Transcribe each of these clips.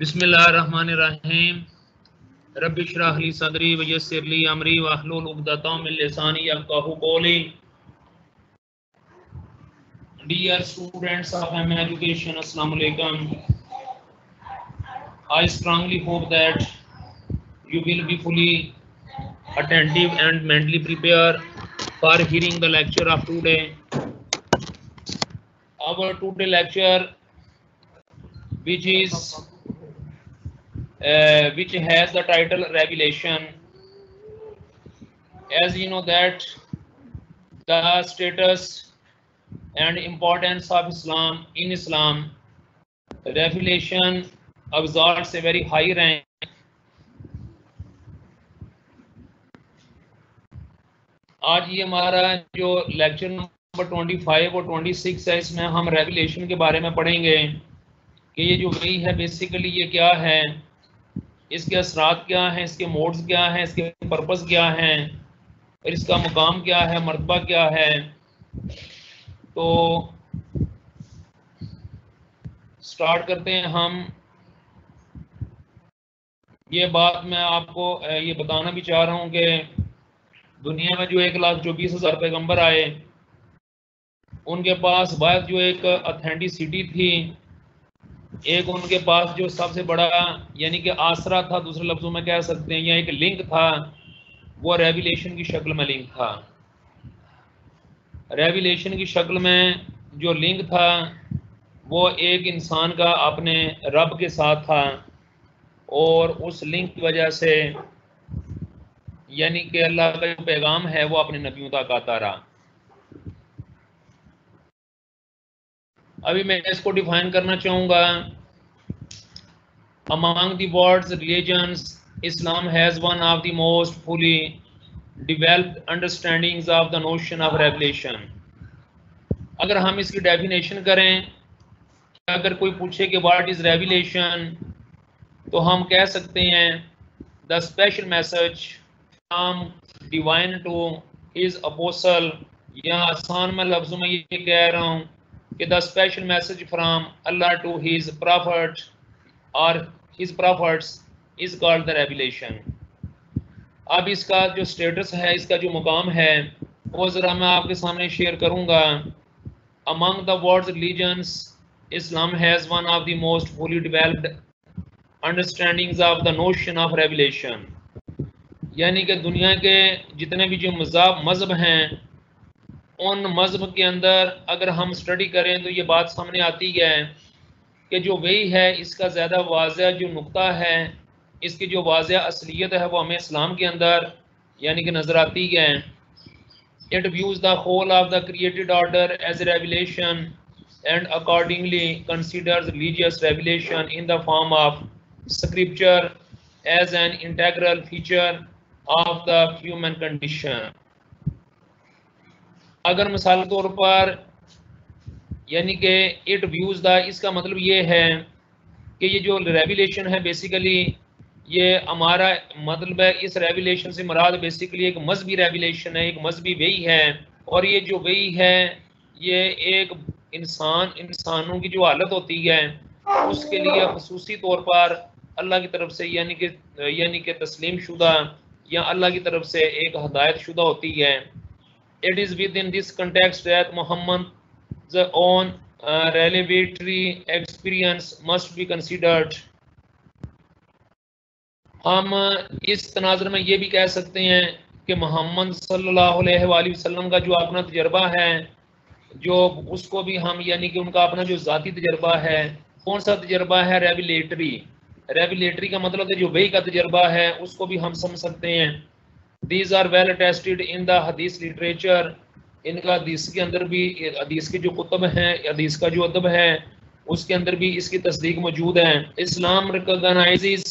बिस्मिल्लाहिर्रहमानिर्रहीम रब्बि सदरी व अमरी वाहलुल उक़दतम मिन लिसानी यफ़क़हू क़ौली Dear students of M Education, Assalamu alaikum. I strongly hope that you will be fully attentive and mentally prepared for hearing the lecture of today. Our today lecture, which is uh, which has the title Revelation. As you know that the status and importance of Islam in Islam, Revelation exalts a very high rank. आज ये हमारा जो lecture number 25 और 26 है इसमें हम revelation के बारे में पढ़ेंगे कि ये जो वही है बेसिकली ये क्या है इसके असरात क्या हैं, इसके मोड्स क्या हैं, इसके पर्पस क्या हैं, और इसका मुकाम क्या है, मरतबा क्या है? तो स्टार्ट करते हैं हम। ये बात मैं आपको ये बताना भी चाह रहा हूँ कि दुनिया में जो एक लाख चौबीस हज़ार पैगंबर आए, उनके पास बाद जो एक अथेंटिसिटी थी एक उनके पास जो सबसे बड़ा, यानी कि आसरा था, दूसरे लफ्ज़ों में कह सकते हैं, या एक लिंक था, वो रेविलेशन की शक्ल में लिंक था। रेविलेशन की शक्ल में जो लिंक था, वो एक इंसान का अपने रब के साथ था, और उस लिंक की वजह से, यानी कि अल्लाह का जो पैगाम है, वो अपने नबियों तक आता रहा। अभी मैं इसको डिफाइन करना चाहूँगा। Among the world's religions Islam has one of the most fully developed understandings of the notion of revelation. अगर हम इसकी डेफिनेशन करें, अगर कोई पूछे कि व्हाट इज़ रेवलेशन तो हम कह सकते हैं the special message from divine to his apostle या आसान में लफ्ज़ों में ये कह रहा हूँ कि the special message from Allah to his prophet और his prophets is called the revelation. अब इसका जो स्टेटस है, इसका जो मुकाम है, वो ज़रा मैं आपके सामने शेयर करूँगा। Among the world religions Islam has one of the most fully developed understandings of the notion of revelation यानी कि दुनिया के जितने भी जो मज़हब मज़हब हैं उन मज़हब के अंदर अगर हम स्टडी करें तो ये बात सामने आती है कि जो वही है, इसका ज़्यादा वाज जो नुकता है, इसकी जो वाज असलियत है वो हमें इस्लाम के अंदर यानी कि नज़र आती है? It views the whole of the created order as revelation and accordingly considers religious revelation in the form of scripture as an integral feature of the human condition अगर मिसाल के तौर पर, यानी कि इट व्यूज़ द इसका मतलब ये है कि ये जो रेवलेशन है बेसिकली ये हमारा मतलब है, इस रेवलेशन से मराद बेसिकली एक मजहबी रेवलेशन है, एक मजहबी वही है। और ये जो वही है, ये एक इंसान, इंसानों की जो हालत होती है, उसके लिए खसूसी तौर पर अल्लाह की तरफ़ से, यानी कि यानी कि तस्लीम शुदा या अल्लाह की तरफ़ से एक हदायत शुदा होती है। It is within this context that Muhammad own revelatory experience must be considered हम, इस तनाजर में ये भी कह सकते हैं कि मोहम्मद सल्लल्लाहु अलैहि वसल्लम का जो अपना तजर्बा है, जो उसको भी हम, यानी कि उनका अपना जो ज़ाती तजर्बा है, कौन सा तजर्बा है? रेविलेटरी रेविलेटरी का मतलब है जो वही का तजर्बा है, उसको भी हम समझ सकते हैं। These are well tested in the hadith literature इनका हदीस के अंदर भी, हदीस के जो कुतब हैं, हदीस का जो अदब है, उसके अंदर भी इसकी तस्दीक मौजूद है। Islam recognize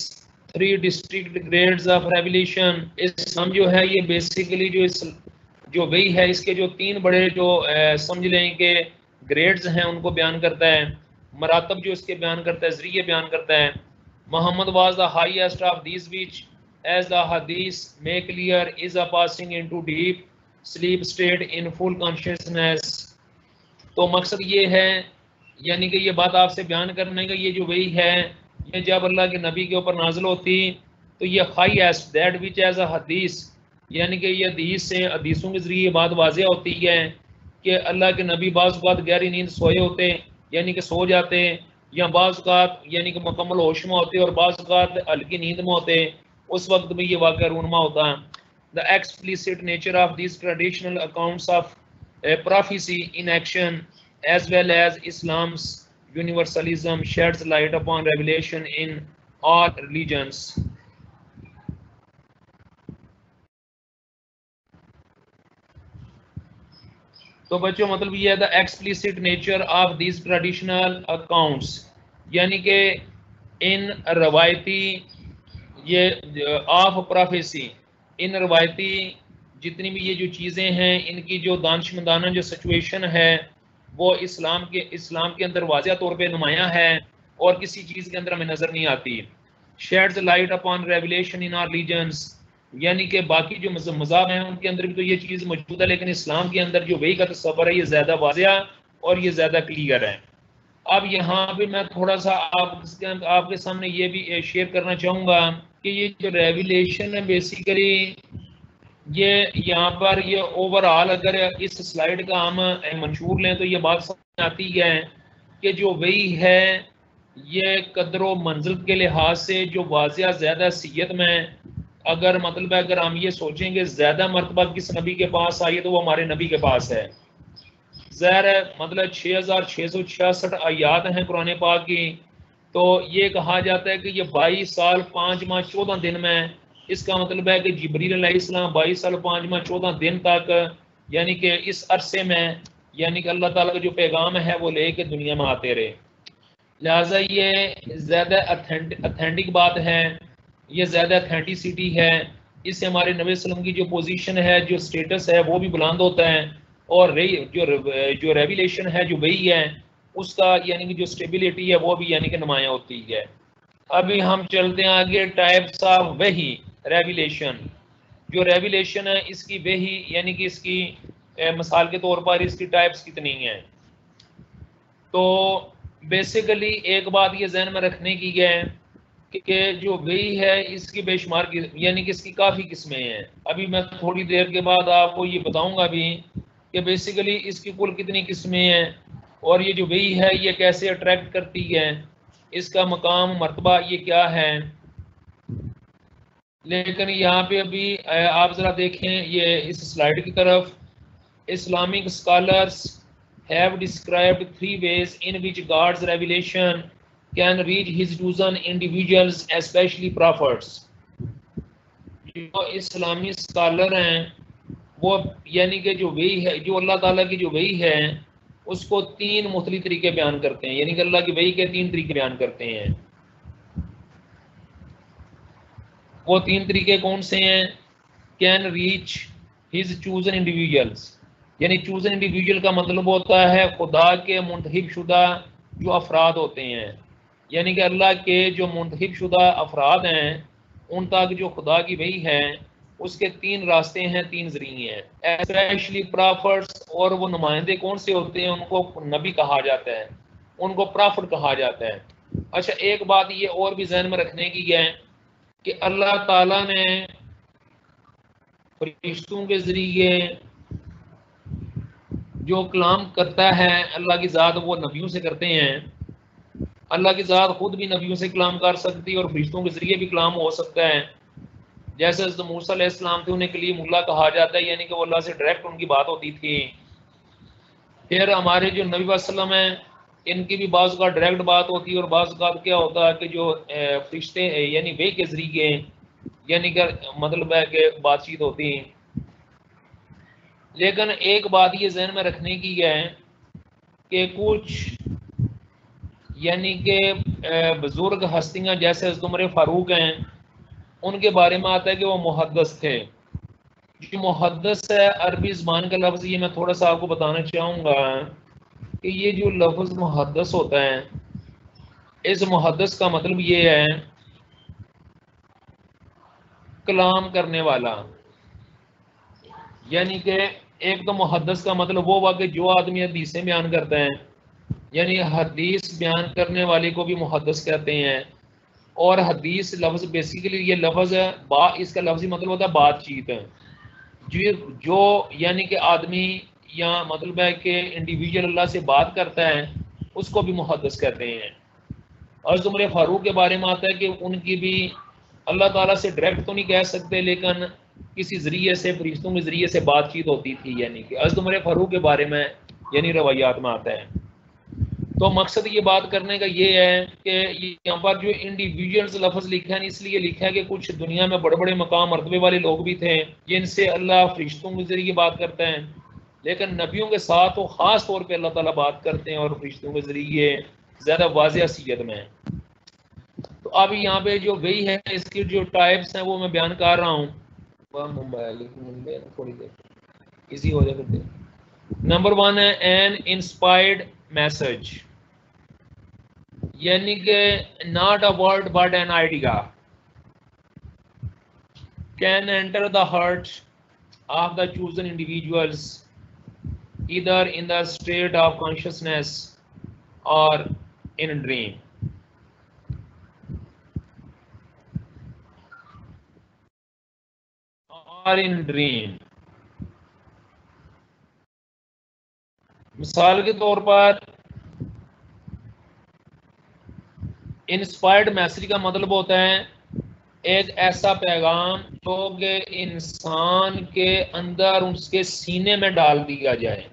three distinct grades of revelation इस्लाम जो है, ये बेसिकली जो इस, जो वही है, इसके जो तीन बड़े जो समझ लें कि ग्रेड्स हैं, उनको बयान करता है। मरातब जो इसके बयान करता है, ज़रिए बयान करता है। Muhammad was the highest of these which as the hadith make clear is a passing into deep sleep state in full consciousness तो मकसद ये है, यानी कि ये बात आपसे बयान करने का ये जो वही है, ये जब अल्लाह के नबी के ऊपर नाजल होती तो ये highest that which as a hadith यानी कि ये हदीस से, हदीसों के ज़रिए बात वाज होती है कि अल्लाह के नबी बाज़ गहरी नींद सोए होते, यानी कि सो जाते, या बाज़ात यानी कि मुकम्मल होश में होते और बाज़ात हल्की नींद में होते। उस वक्त भी ये वाक़ रूनमा होता है the explicit nature of this traditional accounts of prophecy in action as well as Islam's universalism sheds light upon revelation in all religions. तो बच्चों मतलब ये है the explicit nature of this traditional accounts यानी कि इन रवायती ये ऑफ़ प्रोफेसी इन रवायती जितनी भी ये जो चीज़ें हैं, इनकी जो दानशमंदाना जो सिचुएशन है, वो इस्लाम के इस्लाम के अंदर वाजिया तौर पे नुमाया है और किसी चीज़ के अंदर हमें नज़र नहीं आती। Sheds light upon revelation in our reasons यानी कि बाकी जो मजाब हैं, उनके अंदर भी तो ये चीज़ मौजूद है, लेकिन इस्लाम के अंदर जो वही का तस्वर है, ये ज़्यादा वाजिया और ये ज़्यादा क्लियर है। अब यहाँ पे मैं थोड़ा सा आप आपके सामने ये भी शेयर करना चाहूँगा। कि ये जो रेवलेशन है बेसिकली ये यहाँ पर ये ओवरऑल अगर इस स्लाइड का हम मंशूर लें तो ये बात समझ आती है कि जो वही है, ये कदर व मंजिल के लिहाज से जो वाजिया ज़्यादा सीयत में अगर मतलब है, अगर हम ये सोचेंगे ज़्यादा मरतबा किस नबी के पास आई तो वो हमारे नबी के पास है। ज़हर मतलब छः हज़ार छः सौ छियासठ आयात हैं कुरान पाक की तो ये कहा जाता है कि ये बाईस साल पाँच माह चौदह दिन में इसका मतलब है कि जबरील इस्लाम बाईस साल पाँच माह चौदह दिन तक, यानी कि इस अरसे में, यानी कि अल्लाह ताला का जो पैगाम है, वो लेके दुनिया में आते रहे। लिहाजा ये ज़्यादा अथेंटिक बात है, ये ज़्यादा अथेंटिसिटी है। इससे हमारे नबी वसल्लम की जो पोजीशन है, जो स्टेटस है, वो भी बुलंद होता है। और जो जो रेविलेशन है, जो वही है उसका यानी कि जो स्टेबिलिटी है, वो भी यानी कि नुमाया होती है। अभी हम चलते हैं आगे टाइप्स ऑफ़ वही रेविलेशन जो रेविलेशन है, इसकी वही, यानी कि इसकी मिसाल के तौर पर इसकी टाइप्स कितनी हैं? तो बेसिकली एक बात ये जहन में रखने की है कि जो वही है, इसकी बेशुमार यानी कि इसकी काफ़ी किस्में हैं। अभी मैं थोड़ी देर के बाद आपको ये बताऊँगा भी कि बेसिकली इसकी कुल कितनी किस्में हैं। और ये जो वही है, ये कैसे अट्रैक्ट करती है? इसका मकाम, मरतबा ये क्या है? लेकिन यहाँ पे अभी आप ज़रा देखें, ये इस स्लाइड की तरफ़ Islamic scholars have described three ways in which God's revelation can reach his chosen individuals specially prophets जो इस्लामी स्कॉलर हैं, वो यानी कि जो वही है, जो अल्लाह ताला की जो वही है उसको तीन मुख्तलि तरीके बयान करते हैं, यानी कि अल्लाह की वही के तीन तरीके बयान करते हैं। वो तीन तरीके कौन से हैं? Can reach his chosen individuals यानी चूजन इंडिविजुअल का मतलब होता है, खुदा के मुंतब शुदा जो अफराद होते हैं। यानी कि अल्लाह के जो मुंतब शुदा अफराद हैं, उन तक जो खुदा की वही है उसके तीन रास्ते हैं, तीन ज़रिए हैं। स्पेशली प्राफर्स और वो नुमाइंदे कौन से होते हैं, उनको नबी कहा जाता है, उनको प्राफर कहा जाता है। अच्छा एक बात ये और भी जहन में रखने की है कि अल्लाह ताला ने फरिश्तों के ज़रिए जो कलाम करता है, अल्लाह की ज़ात वो नबियों से करते हैं। अल्लाह की ज़ात खुद भी नबियों से कलाम कर सकती है और फरिश्तों के ज़रिए भी कलाम हो सकता है। जैसे मूसलाम थे, उन्हें कली मुल्ला कहा जाता है, यानी कि वो अल्लाह से डायरेक्ट उनकी बात होती थी। फिर हमारे जो नबी वसल्लम है, इनकी भी बाज़ का डायरेक्ट बात होती है, और बाज़ का क्या होता है कि जो फरिश्ते यानी वे के ज़रिए यानी कि मतलब है कि बातचीत होती है। लेकिन एक बात ये जहन में रखने की है कि कुछ, यानी कि बुज़ुर्ग हस्तियाँ जैसे उमर फ़ारूक हैं उनके बारे में आता है कि वो मुहदस थे। जो मुहदस है, अरबी ज़बान का लफ्ज़, ये मैं थोड़ा सा आपको बताना चाहूँगा कि ये जो लफ्ज़ मुहदस होता है, इस मुहदस का मतलब ये है, कलाम करने वाला। यानी कि एक तो मुहदस का मतलब वो हुआ कि जो आदमी हदीसें बयान करते हैं, यानी हदीस बयान करने वाले को भी मुहदस कहते हैं। और हदीस लफ्ज़ बेसिकली ये लफ्ज़ है, बा, इसका लफ्ज़ी मतलब होता है बातचीत है। जो जो यानी कि आदमी या मतलब है कि इंडिविजुअल अल्लाह से बात करता है, उसको भी मुहदस कहते हैं। और उमर फारूक के बारे में आता है कि उनकी भी अल्लाह ताला से डायरेक्ट तो नहीं कह सकते, लेकिन किसी ज़रिए से, फरिश्तों के ज़रिए से बातचीत होती थी, यानी कि अजद उमर फारूक के बारे में, यानी रवायात में आता है। तो मकसद ये बात करने का ये है कि यहाँ पर जो इंडिविजुअल्स लफ्ज़ लिखे हैं, इसलिए लिखा है कि कुछ दुनिया में बड़े बड़े मकाम, मरतबे वाले लोग भी थे, जिनसे अल्लाह फरिश्तों के ज़रिए बात करते हैं। लेकिन नबियों के साथ वो ख़ास तौर पर अल्लाह ताला बात करते हैं और फरिश्तों के ज़रिए ज़्यादा वाज सीयत में तो अब यहाँ पे जो वही है, इसकी जो टाइप्स हैं, वो मैं बयान कर रहा हूँ। थोड़ी देर इजी हो जाए नंबर वन है एन इंस्पायर्ड मैसेज यानी कि not a word but an idea can enter the heart of the chosen individuals इधर in the state of consciousness और in dream or in dream मिसाल के तौर पर इंस्पायर्ड मैसेज का मतलब होता है, एक ऐसा पैगाम जो कि इंसान के अंदर उसके सीने में डाल दिया जाए।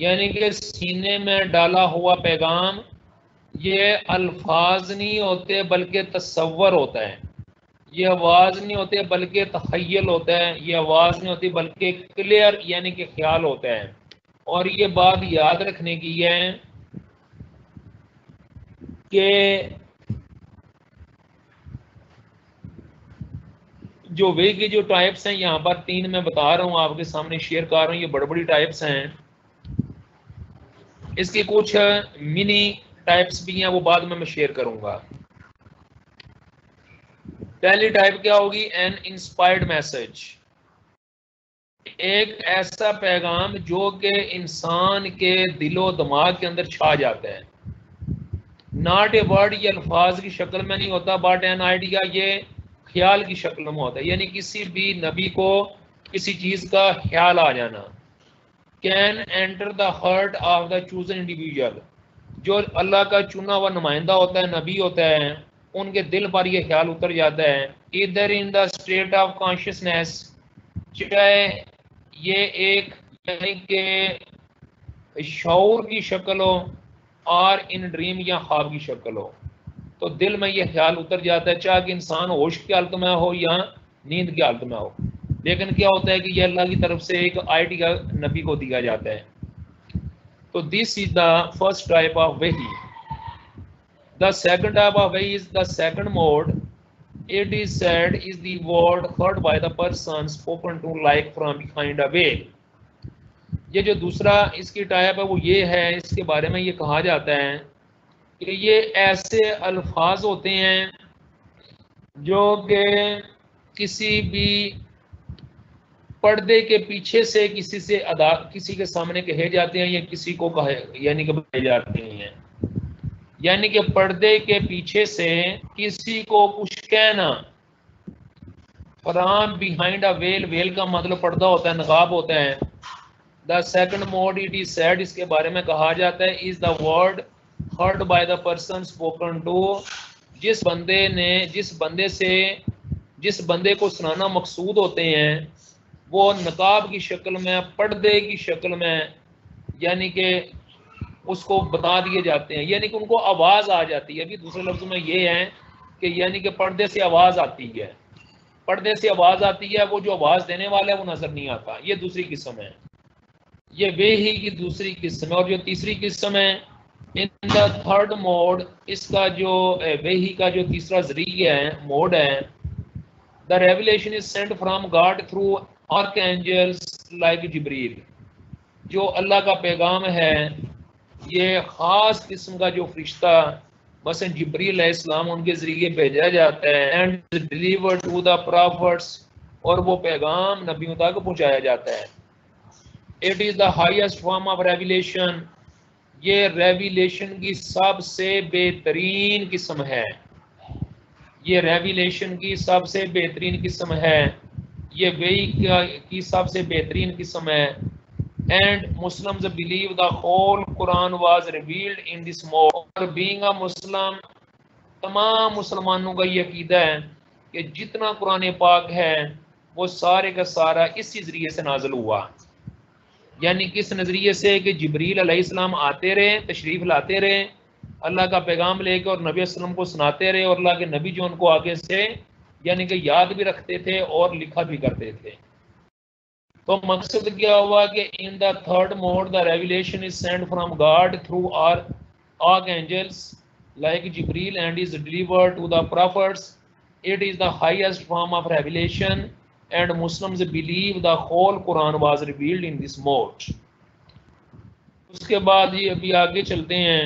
यानी कि सीने में डाला हुआ पैगाम, ये अल्फाज नहीं होते बल्कि तस्वर होता है। ये आवाज़ नहीं होती बल्कि तखयल होता है, ये आवाज़ नहीं होती बल्कि क्लियर यानी कि ख्याल होता है। और ये बात याद रखने की है कि जो वे की जो टाइप्स हैं, यहाँ पर तीन मैं बता रहा हूँ, आपके सामने शेयर कर रहा हूँ, ये बड़ी बड़ी टाइप्स हैं। इसके कुछ मिनी टाइप्स भी हैं, वो बाद में मैं शेयर करूँगा। पहली टाइप क्या होगी? एन इंस्पायर्ड मैसेज एक ऐसा पैगाम जो कि इंसान के दिलो दिमाग के अंदर छा जाता है। नॉट ए वर्ड ये अल्फाज की शक्ल में नहीं होता बट एन आइडिया ये ख्याल की शक्ल में होता है। यानी किसी भी नबी को किसी चीज़ का ख्याल आ जाना। Can enter the heart of the chosen individual जो अल्लाह का चुना हुआ नुमाइंदा होता है, नबी होता है, उनके दिल पर यह ख्याल उतर जाता है। Either in the state of consciousness चाहे ये एक यानी के शौर की शक्ल हो और इन ड्रीम या ख्वाब की शक्ल। हो तो दिल में यह ख्याल उतर जाता है, चाहे कि इंसान होश की हालत में हो या नींद की हालत में हो। लेकिन क्या होता है कि यह अल्लाह की तरफ़ से एक आइडिया नबी को दिया जाता है। तो this is the first type of wahi the second type of wahi is the second mode. It is said, is the word heard by the person spoken to like from behind a veil. ये जो दूसरा इसकी type है, वो ये है, इसके बारे में ये कहा जाता है कि ये ऐसे अल्फाज होते हैं जो कि किसी भी पर्दे के पीछे से किसी से अदा, किसी के सामने कहे जाते हैं या किसी को कहे, यानी कि बताए जाते हैं यानी कि पर्दे के पीछे से किसी को कुछ कहना। From behind a veil veil का मतलब पर्दा होता है, नकाब होता है। The second mode it is said इसके बारे में कहा जाता है is the word heard by the person spoken to जिस बंदे ने, जिस बंदे से, जिस बंदे को सुनाना मकसूद होते हैं, वो नकाब की शक्ल में, पर्दे की शक्ल में, यानी कि उसको बता दिए जाते हैं। यानी कि उनको आवाज़ आ जाती है। अभी दूसरे लफ्ज़ों में ये है कि यानी कि पर्दे से आवाज़ आती है। पर्दे से आवाज़ आती है, वो जो आवाज़ देने वाला है, वो नज़र नहीं आता। ये दूसरी किस्म है। ये वे ही की दूसरी किस्म है। और जो तीसरी किस्म है, इन द थर्ड मोड, इसका जो वे ही का जो तीसरा ज़रिया है, मोड है, the revelation is sent from God through arch angels like Jibril. जो अल्लाह का पैगाम है ये ख़ास किस्म का जो फरिश्ता मसन जबरील इस्लाम उनके ज़रिए भेजा जाता है and deliver to the prophets और वो पैगाम नबियों तक पहुँचाया जाता है। It is the highest form of revelation ये रेविलेशन की सबसे बेहतरीन किस्म है। ये रेविलेशन की सबसे बेहतरीन किस्म है। ये वही की सबसे बेहतरीन किस्म है। And Muslims believe the whole Quran was revealed in this mode being a Muslim तमाम मुसलमानों का ये अकीदा है कि जितना कुरान पाक है, वो सारे का सारा इसी ज़रिए से नाजल हुआ। यानी किस नज़रिए से कि जबरील अलैहिस्सलाम आते रहे, तशरीफ़ लाते रहे, अल्लाह का पैगाम लेके और नबी वसल्लम को सुनाते रहे और अल्लाह के नबी जो उनको आगे से यानी कि याद भी रखते थे और लिखा भी करते थे। तो मकसद क्या हुआ कि in the third mode the revelation is sent from God through our arch angels like Jibril and is deliver to the prophets. It is the highest form of revelation and muslims believe the whole quran was revealed in this mode. उसके बाद ये अभी आगे चलते हैं।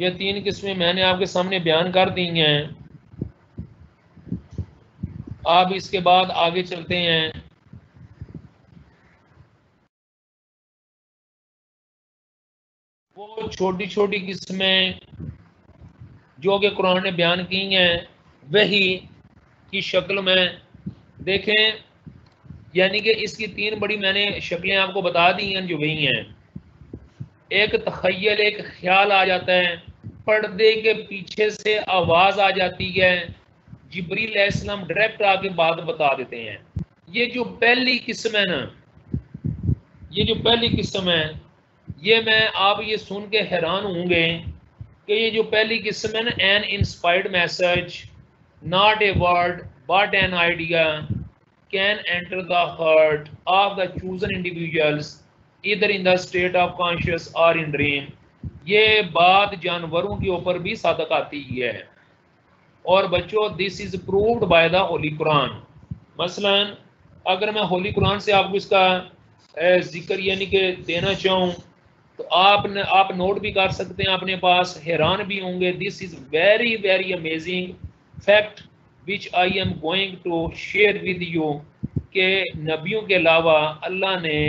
ये तीन किस्में मैंने आपके सामने बयान कर दी हैं। आप इसके बाद आगे चलते हैं। वो छोटी छोटी किस्में जो कि कुरान ने बयान की हैं, वही की शक्ल में देखें। यानी कि इसकी तीन बड़ी मैंने शक्लें आपको बता दी हैं, जो वही हैं। एक तखयल एक ख्याल आ जाता है, पर्दे के पीछे से आवाज़ आ जाती है। जबरील डायरेक्ट आके बात बता देते हैं। ये जो पहली किस्म है ना, ये जो पहली किस्म है ये मैं आप ये सुन के हैरान होंगे कि ये जो पहली किस्म है ना an inspired message not a word but an idea can enter the heart of the chosen individuals either in the state of conscious और इन ड्रीम ये बात जानवरों के ऊपर भी सादक आती ही है। और बच्चों this is proved by the holy Quran मसलन, अगर मैं होली कुरान से आपको इसका ज़िक्र यानी कि देना चाहूँ तो आप न, आप नोट भी कर सकते हैं अपने पास हैरान भी होंगे। This is very very amazing fact which I am going to share with you के नबियों के अलावा अल्लाह ने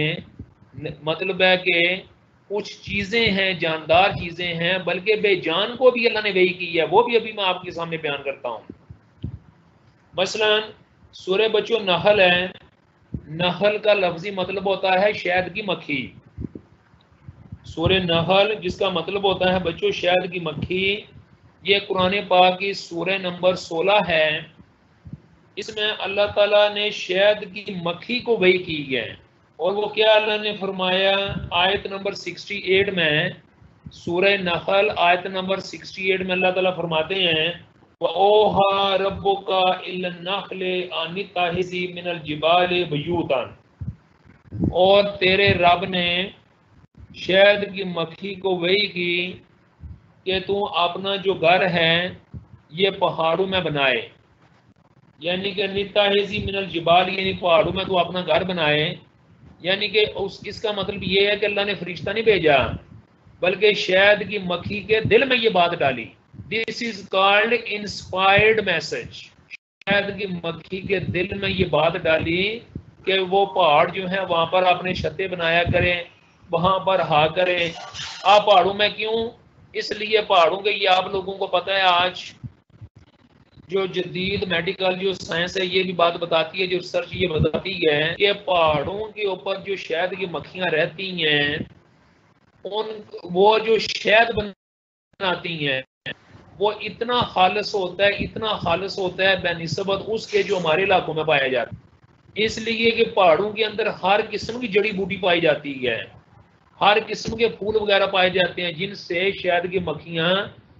मतलब है कि कुछ चीज़ें हैं जानदार चीज़ें हैं बल्कि बेजान को भी अल्लाह ने वही की है वो भी अभी मैं आपके सामने बयान करता हूँ। मसलन सूर्य बच्चों नहल है। नहल का लफ्जी मतलब होता है शहद की मक्खी। सूर्य नहल, जिसका मतलब होता है, बच्चों, शहद की मक्खी। ये कुरान पाक की सूर्य नंबर 16 है। इसमें अल्लाह ताला ने शहद की मक्खी को वही की है। और वो क्या अल्लाह ने फरमाया? आयत नंबर 68 में, सूरह नखल आयत नंबर 68 में अल्लाह ताला फरमाते हैं ओहा रब्बो का और तेरे रब ने शहद की मक्खी को वही की कि तू अपना जो घर है, ये पहाड़ों में बनाए। यानी कि निताहिजी मिनल जिबाल, यानी पहाड़ों में तू अपना घर बनाए। यानी कि उस, इसका मतलब ये है कि अल्लाह ने फरिश्ता नहीं भेजा, बल्कि शहद की मक्खी के दिल में ये बात डाली। This is called inspired message शहद की मक्खी के दिल में ये बात डाली कि वो पहाड़ जो है, वहाँ पर अपने छते बनाया करें वहाँ पर हा करें। आप पहाड़ों में क्यों? इसलिए पहाड़ों के ये आप लोगों को पता है आज जो जदीद मेडिकल जो साइंस है, ये भी बात बताती है, जो रिसर्च ये बताती है कि पहाड़ों के ऊपर जो शहद की मक्खियाँ रहती हैं, उन, वो जो शहद बनाती हैं, वो इतना खालस होता है, इतना खालस होता है बेनस्बत उसके जो हमारे इलाकों में पाया जाता है। इसलिए कि पहाड़ों के अंदर हर किस्म की जड़ी बूटी पाई जाती है। हर किस्म के फूल वगैरह पाए जाते हैं, जिनसे शहद की मक्खियाँ,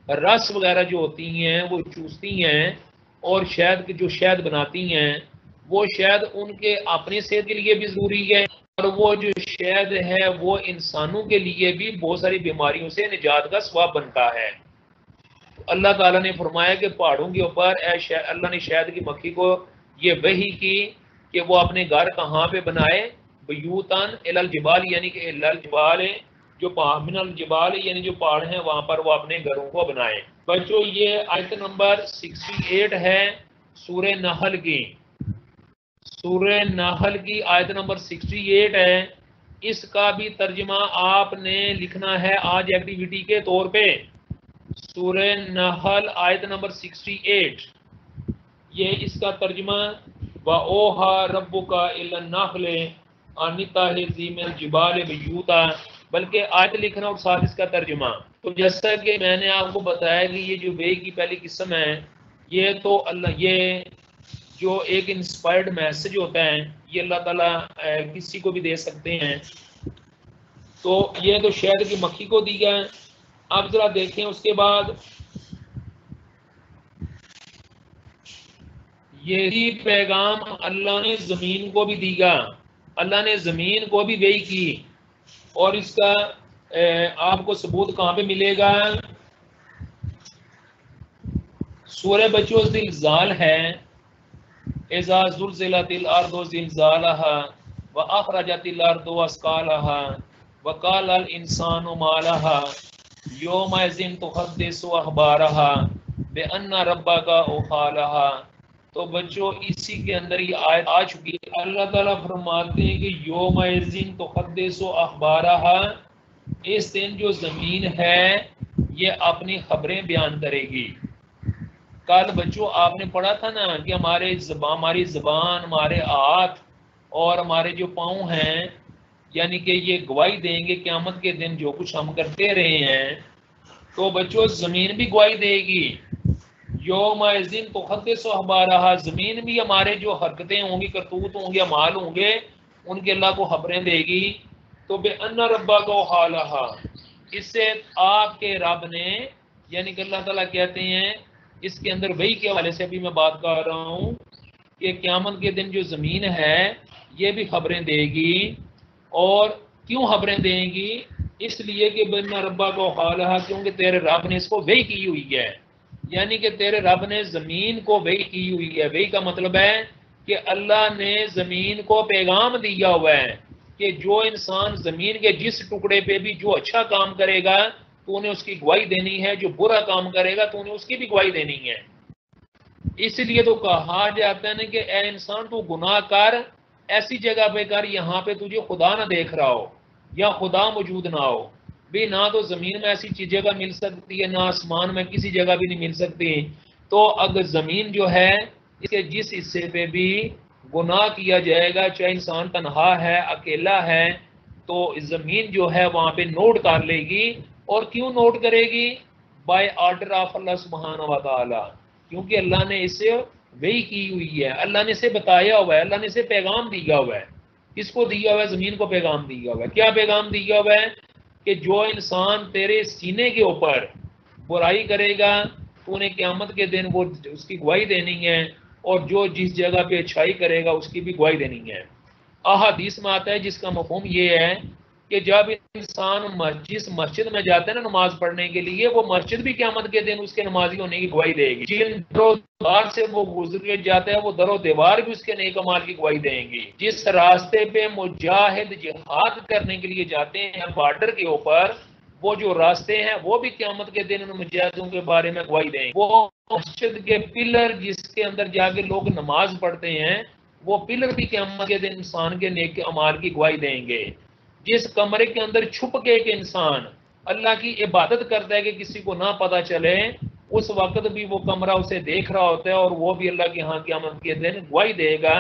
रस वगैरह जो होती हैं, वो चूसती हैं, और शहद जो शहद बनाती हैं, वो शहद उनके अपनी सेहत के लिए भी ज़रूरी है, और वो जो शहद है, वो इंसानों के लिए भी बहुत सारी बीमारियों से निजात का स्वाब बनता है। अल्लाह ताला ने फरमाया कि पहाड़ों के ऊपर अल्लाह ने शहद की मक्खी को ये वही की कि वो अपने घर कहाँ पे बनाए बयूतान एल जबाल, यानी कि एल जबाल जो मिनल जबाल यानी जो पहाड़ हैं, वहाँ पर वो अपने घरों को बनाए। बच्चों, ये आयत नंबर 68 है सूर्य नहल की। सूर्य नहल की आयत नंबर 68 है। इसका भी तर्जमा आपने लिखना है आज एक्टिविटी के तौर पे। सूर नहल आयत नंबर 68 ये इसका तर्जमा व ओहा रब्बु का नहल। बल्कि आयत लिखना और साथ इसका तर्जमा। तो जैसा कि मैंने आपको बताया कि ये जो वे की पहली किस्म है, ये तो अल्लाह, ये जो एक इंस्पायर्ड मैसेज होता है, ये अल्लाह ताला किसी को भी दे सकते हैं। तो ये तो शहद की मक्खी को दी गया आप जरा देखें उसके बाद। यही पैगाम अल्लाह ने ज़मीन को भी दीगा अल्लाह ने ज़मीन को भी वही की और इसका आपको सबूत कहाँ पे मिलेगा? सूर्य बच्चों जिलजाल है। व अखरजतिल अर्दो अस्कालहा व काल अल इंसान मालहा योमैजिन तुहद्दिसु अखबारहा बेअन्ना रब्बा का उखालहा तो बच्चों, इसी के अंदर ही आयत आ चुकी है। अल्लाह ताला फरमाते हैं कि योमैजिन तुहद्दिसु अखबारहा। इस दिन जो ज़मीन है, ये अपनी खबरें बयान करेगी। कल बच्चों, आपने पढ़ा था ना कि हमारे जबान, हमारी ज़बान, हमारे हाथ और हमारे जो पाँव हैं, यानी कि ये गवाही देंगे क्यामत के दिन जो कुछ हम करते रहे हैं तो बच्चों, ज़मीन भी गवाही देगी। योम दिन तो खत रहा ज़मीन भी हमारे जो हरकतें होंगी, करतूत होंगे माल होंगे, उनके अल्लाह को खबरें देगी। तो बे अन्ना रब्बा को हालहा इससे आपके रब ने, यानी कि अल्लाह ताला कहते हैं, इसके अंदर वही के हवाले से अभी मैं बात कर रहा हूँ कि क्यामत के दिन जो ज़मीन है, ये भी खबरें देगी। और क्यों खबरें देंगी? इसलिए कि बिना रब्बा को हालहा क्योंकि तेरे रब ने इसको वही की हुई है। यानी कि तेरे रब ने ज़मीन को वही की हुई है। वही का मतलब है कि अल्लाह ने ज़मीन को पैगाम दिया हुआ है कि जो इंसान ज़मीन के जिस टुकड़े पे भी जो अच्छा काम करेगा तो उन्हें उसकी गवाही देनी है। जो बुरा काम करेगा तो उन्हें उसकी भी गवाही देनी है। इसलिए तो कहा जाता है ना कि ए इंसान, तू गुनाह कर, ऐसी जगह पे कर, यहाँ पे तुझे खुदा ना देख रहा हो या खुदा मौजूद ना हो। भी ना तो ज़मीन में ऐसी चीज़ें का मिल सकती है, ना आसमान में किसी जगह भी नहीं मिल सकती। तो अगर ज़मीन जो है इसके जिस हिस्से पे भी गुनाह किया जाएगा, चाहे इंसान तनहा है, अकेला है तो ज़मीन जो है वहाँ पे नोट कर लेगी और क्यों नोट करेगी? बाय ऑर्डर ऑफ़ अल्लाह सुबहान वाली क्योंकि अल्लाह ने इसे वही की हुई है। अल्लाह ने इसे बताया हुआ है, अल्लाह ने इसे पैगाम दिया हुआ है। किसको दिया हुआ है? ज़मीन को पैगाम दिया हुआ है। क्या पैगाम दिया हुआ है? कि जो इंसान तेरे सीने के ऊपर बुराई करेगा तो उन्हें क्यामत के दिन वो उसकी गवाही देनी है और जो जिस जगह पे अच्छाई करेगा उसकी भी गुआई देनी है। अहादीस में आता है जिसका मफहम ये है कि जब इंसान जिस मस्जिद में जाते हैं ना नमाज़ पढ़ने के लिए, वो मस्जिद भी क्यामत के दिन उसके नमाजी होने की गवाही देगी। जिन दरो दीवार से वो गुजर के जाते हैं, वो दरो दीवार भी उसके नई कमाल की गवाही देंगी। जिस रास्ते पे मुजाहिद जिहाद करने के लिए जाते हैं बॉर्डर के ऊपर, वो जो रास्ते हैं, वो भी क्यामत के दिन मुजाहिदों के बारे में गवाही देंगे। वो मस्जिद के पिलर जिसके अंदर जाके लोग नमाज़ पढ़ते हैं, वो पिलर भी क्यामत के दिन इंसान के नेक अमाल की गवाही देंगे। जिस कमरे के अंदर छुप के एक इंसान अल्लाह की इबादत करता है कि किसी को ना पता चले, उस वक्त भी वो कमरा उसे देख रहा होता है और वो भी अल्लाह के यहाँ क्यामत के दिन गवाही देगा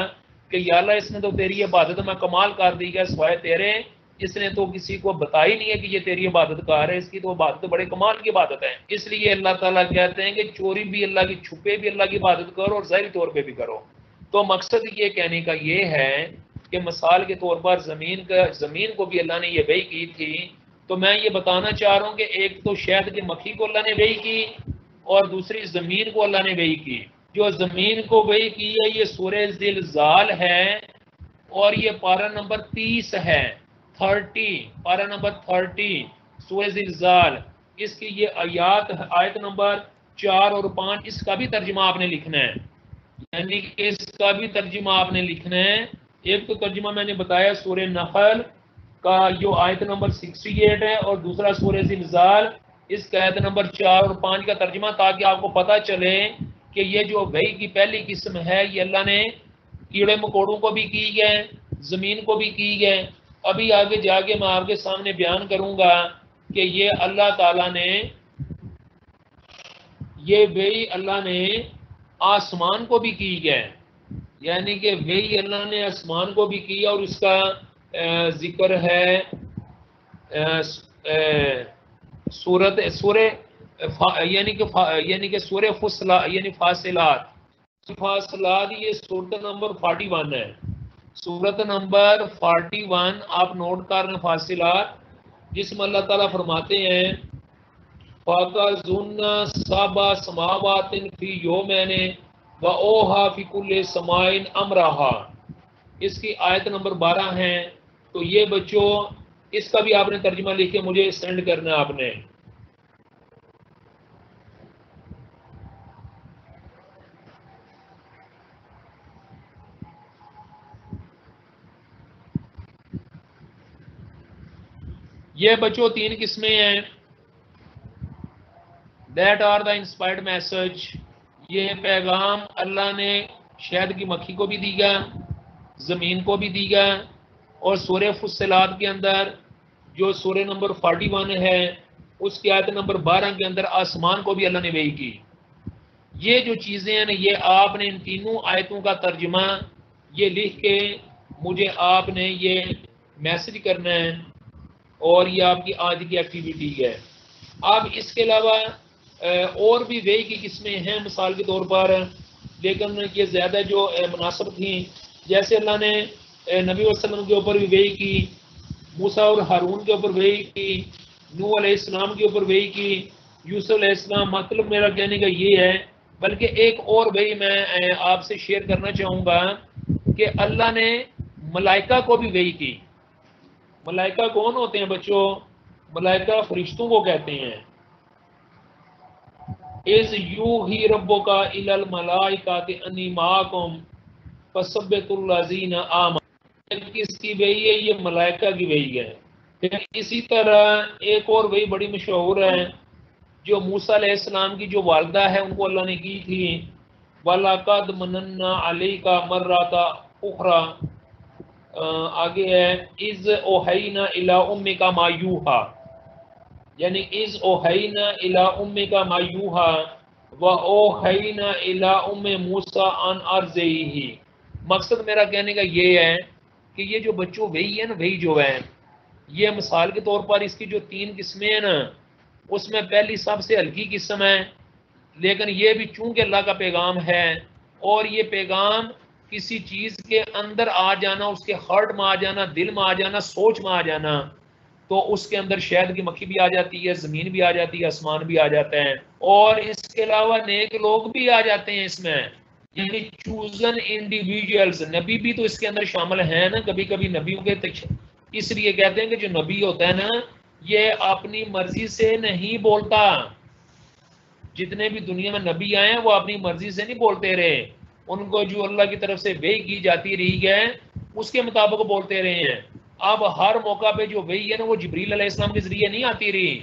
कि अल्लाह, इसने तो तेरी इबादत में कमाल कर दी है, स्वाय तेरे, इसने तो किसी को बताई नहीं है कि ये तेरी इबादत कार है, इसकी तो इबादत बड़े कमाल की इबादत है। इसलिए अल्लाह ताला कहते हैं कि चोरी भी अल्लाह की, छुपे भी अल्लाह की इबादत करो और जहरी तौर पर भी करो। तो मकसद ये कहने का ये है कि मिसाल के तौर पर ज़मीन का, ज़मीन को भी अल्लाह ने यह वही की थी। तो मैं ये बताना चाह रहा हूँ कि एक तो शहद की मक्खी को अल्लाह ने वही की और दूसरी ज़मीन को अल्लाह ने वही की। जो ज़मीन को वही की है, ये सूरज दिल है और ये पारा नंबर तीस है, थर्टी, पारा नंबर थर्टी सूरजाल इसकी ये आयात, आयत नंबर चार और पाँच, इसका भी तर्जमा आपने लिखना है। यानी कि इसका भी तर्जमा आपने लिखना है। एक तो तर्जमा मैंने बताया सूर्य नखल का जो आयत नंबर 68 है और दूसरा सूर्य जिलजाल, इसका आयत नंबर चार और पाँच का तर्जमा, ताकि आपको पता चले कि ये जो वही की पहली किस्म है, ये अल्लाह ने कीड़े मकोड़ों को भी की गए ज़मीन को भी की गए अभी आगे जाके मैं आपके सामने बयान करूँगा कि ये अल्लाह ताला ने, ये वही अल्लाह ने आसमान को भी की है। यानी कि वही अल्लाह ने आसमान को भी किया और इसका ज़िक्र है सूरत सूर्य यानी कि यानी कि सूर्य फुसला, यानी फासिलात। फासलात ये सूरत नंबर 41 है। सूरत नंबर 41 आप नोट कर रहे फासिलात, जिसमें अल्लाह ताला फरमाते हैं, फाका जुन्ना साबा समावातिन फ़ी यो मैंने व ओहा फ़िकुल समाइन अमराहा। इसकी आयत नंबर बारह है। तो ये बच्चों, इसका भी आपने तर्जमा लिख के मुझे सेंड करना आपने। ये बच्चों तीन किस्में हैं। That are the inspired message ये पैगाम अल्लाह ने शहद की मक्खी को भी दिया ज़मीन को भी दिया और सूर्य फुसलात के अंदर, जो सूर्य नंबर 41 है, उसकी आयत नंबर 12 के अंदर आसमान को भी अल्लाह ने वही की। ये जो चीज़ें हैं ये आपने इन तीनों आयतों का तर्जुमा, ये लिख के मुझे आपने ये मैसेज करना है और ये आपकी आज की एक्टिविटी है। अब इसके अलावा और भी वे की किस्में हैं मिसाल के तौर पर, लेकिन ये ज़्यादा जो मुनासब थी। जैसे अल्लाह ने नबी वसल्लम के ऊपर भी वही की, मूसा और हारून के ऊपर वही की नू अलैहिस्सलाम के ऊपर वही की, यूसुफ अलैहिस्सलाम मतलब मेरा कहने का ये है, बल्कि एक और वही मैं आपसे शेयर करना चाहूँगा कि अल्लाह ने मलाइका को भी वही की। मलाइका कौन होते हैं बच्चों? मलाइका फरिश्तों को कहते हैं। इज़ यू ही रब्बो का इलल मलाइका के अनिमाकुम फसब्बतुल्लाजीन आम किसकी वही है? ये मलाइका की वही है। फिर इसी तरह एक और वही बड़ी मशहूर है, जो मूसा इस्लाम की जो वालदा है, उनको अल्लाह ने की थी, वालाकद मनन्ना अली का मर्रा का उखरा आगे है, इज़ ओहैना इला उम्मी का मायूहा। यानी इस ओहैना इला उम्मे का मायूहा, व ओहैना इला उम्मे मूसा अन अर्ज़ मकसद मेरा कहने का ये है कि ये जो बच्चों वही है ना, वही जो है, ये मिसाल के तौर पर इसकी जो तीन किस्में हैं ना, उसमें पहली सबसे हल्की किस्म है, लेकिन ये भी चूँकि अल्लाह का पैगाम है, और ये पैगाम किसी चीज़ के अंदर आ जाना, उसके हर्ट में आ जाना, दिल में आ जाना, सोच में आ जाना तो उसके अंदर शहद की मक्खी भी आ जाती है, ज़मीन भी आ जाती है, आसमान भी आ जाता है और इसके अलावा नेक लोग भी आ जाते हैं इसमें। यानी चूजन इंडिविजुअल्स नबी भी तो इसके अंदर शामिल है ना कभी कभी नबियों के इसलिए कहते हैं कि जो नबी होता है ना, ये अपनी मर्ज़ी से नहीं बोलता। जितने भी दुनिया में नबी आए हैं, वो अपनी मर्ज़ी से नहीं बोलते रहे। उनको जो अल्लाह की तरफ़ से वे की जाती रही है, उसके मुताबिक बोलते रहे हैं। अब हर मौका पे जो वही है ना, वो जबरील इस्लाम के ज़रिए नहीं आती रही।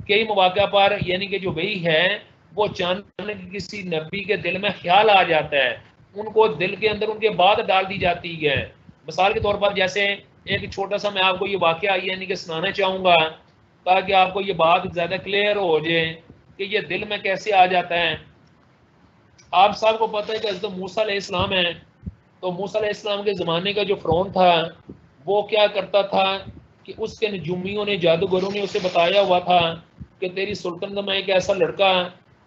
कई मौका पर, यानी कि जो वही है, वो अचानक किसी नबी के दिल में ख्याल आ जाता है। उनको दिल के अंदर उनके बाद डाल दी जाती है। मिसाल के तौर पर जैसे एक छोटा सा मैं आपको ये वाक्य यानी कि सुनाना चाहूँगा, ताकि आपको ये बात ज़्यादा क्लियर हो जाए कि ये दिल में कैसे आ जाता है। आप सबको पता है कि मूसा इस्लाम है। तो मूसा इस्लाम के ज़माने का जो फ्रोन था वो क्या करता था कि उसके नजूमियों ने, जादूगरों ने उसे बताया हुआ था कि तेरी सुल्तनत में एक ऐसा लड़का,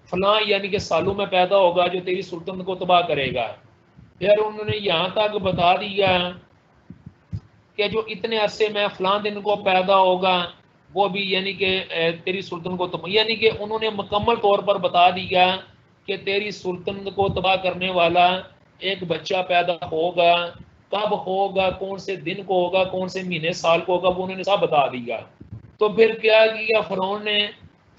फलां यानी कि सालों में पैदा होगा जो तेरी सुल्तन को तबाह करेगा। फिर उन्होंने यहाँ तक बता दिया कि जो इतने अरसे में फलां दिन को पैदा होगा, वो भी यानी कि तेरी सुल्तन को तबाह, यानी कि उन्होंने मुकम्मल तौर पर बता दिया कि तेरी सुल्तन को तबाह करने वाला एक बच्चा पैदा होगा। कब होगा, कौन से दिन को होगा, कौन से महीने, साल को होगा, वो उन्होंने सब बता दिया। तो फिर क्या किया फरौन ने?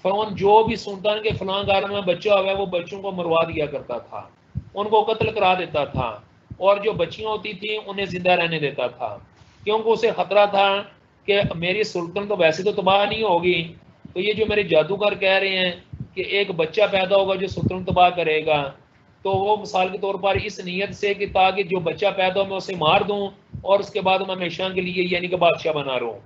फरौन जो भी सुल्तान के फलां गार में बच्चा हुआ है वो बच्चों को मरवा दिया करता था। उनको कत्ल करा देता था। और जो बच्चियाँ होती थी, उन्हें ज़िंदा रहने देता था। क्योंकि उसे खतरा था कि मेरी सुल्तान तो वैसे तो तबाह नहीं होगी। तो ये जो मेरे जादूगर कह रहे हैं कि एक बच्चा पैदा होगा जो सुल्तान तबाह करेगा तो वो मिसाल के तौर पर इस नीयत से कि ताकि जो बच्चा पैदा हो, मैं उसे मार दूँ और उसके बाद मैं हमेशा के लिए यानी कि बादशाह बना रहा। हूँ